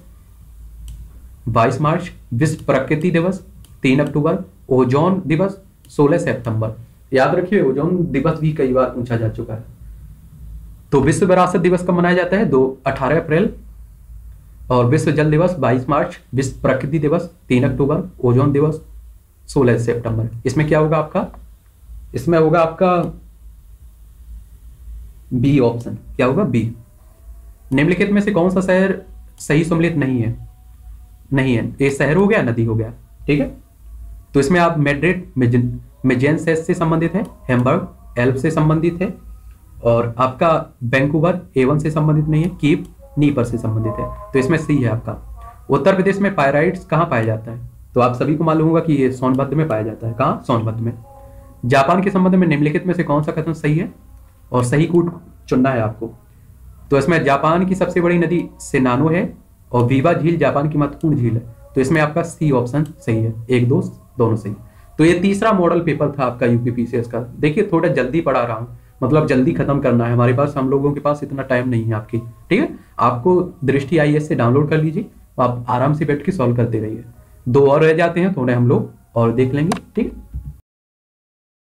Speaker 1: 22 मार्च, विश्व प्रकृति दिवस 3 अक्टूबर, ओजोन दिवस 16 सितंबर। याद रखिए, ओजोन दिवस भी कई बार पूछा जा चुका है। तो विश्व विरासत दिवस कब मनाया जाता है? दो, अठारह अप्रैल, और विश्व जल दिवस 22 मार्च, विश्व प्रकृति दिवस 3 अक्टूबर, ओजोन दिवस 16 सितंबर। इसमें क्या होगा आपका? इसमें होगा आपका बी ऑप्शन क्या होगा बी निम्नलिखित में से कौन सा शहर सही सम्मिलित नहीं है? नहीं है। ये शहर हो गया, नदी हो गया। ठीक है? तो इसमें आप मेड्रिड मेजेंसेस से संबंधित है, हेमबर्ग, एल्प से संबंधित है, और आपका वैंकूवर, एवन से संबंधित नहीं है, कीप, नीपर से संबंधित है। तो इसमें सी है आपका। उत्तर प्रदेश में पायराइट्स कहाँ पाया जाता है? तो आप सभी को मालूम होगा कि ये सोनभद्र में पाया जाता है। कहाँ? सोनभद्र में। जापान के संबंध में निम्नलिखित में से कौन सा कथन सही है? और सही कूट चुनना है आपको। तो इसमें जापान की सबसे बड़ी नदी सेनानो है और वीवा झील जापान की महत्वपूर्ण झील है। तो इसमें आपका सी ऑप्शन सही है, एक दो दोनों सही तो ये तीसरा मॉडल पेपर था आपका यूपीपीसीएस का। देखिए, थोड़ा जल्दी पढ़ा रहा हूँ मतलब जल्दी खत्म करना है। हमारे पास, हम लोगों के पास इतना टाइम नहीं है आपकी, ठीक है? आपको दृष्टि आई से डाउनलोड कर लीजिए। आप आराम से बैठ के सॉल्व करते रहिए। दो और रह जाते हैं, थोड़े हम लोग और देख लेंगे, ठीक है?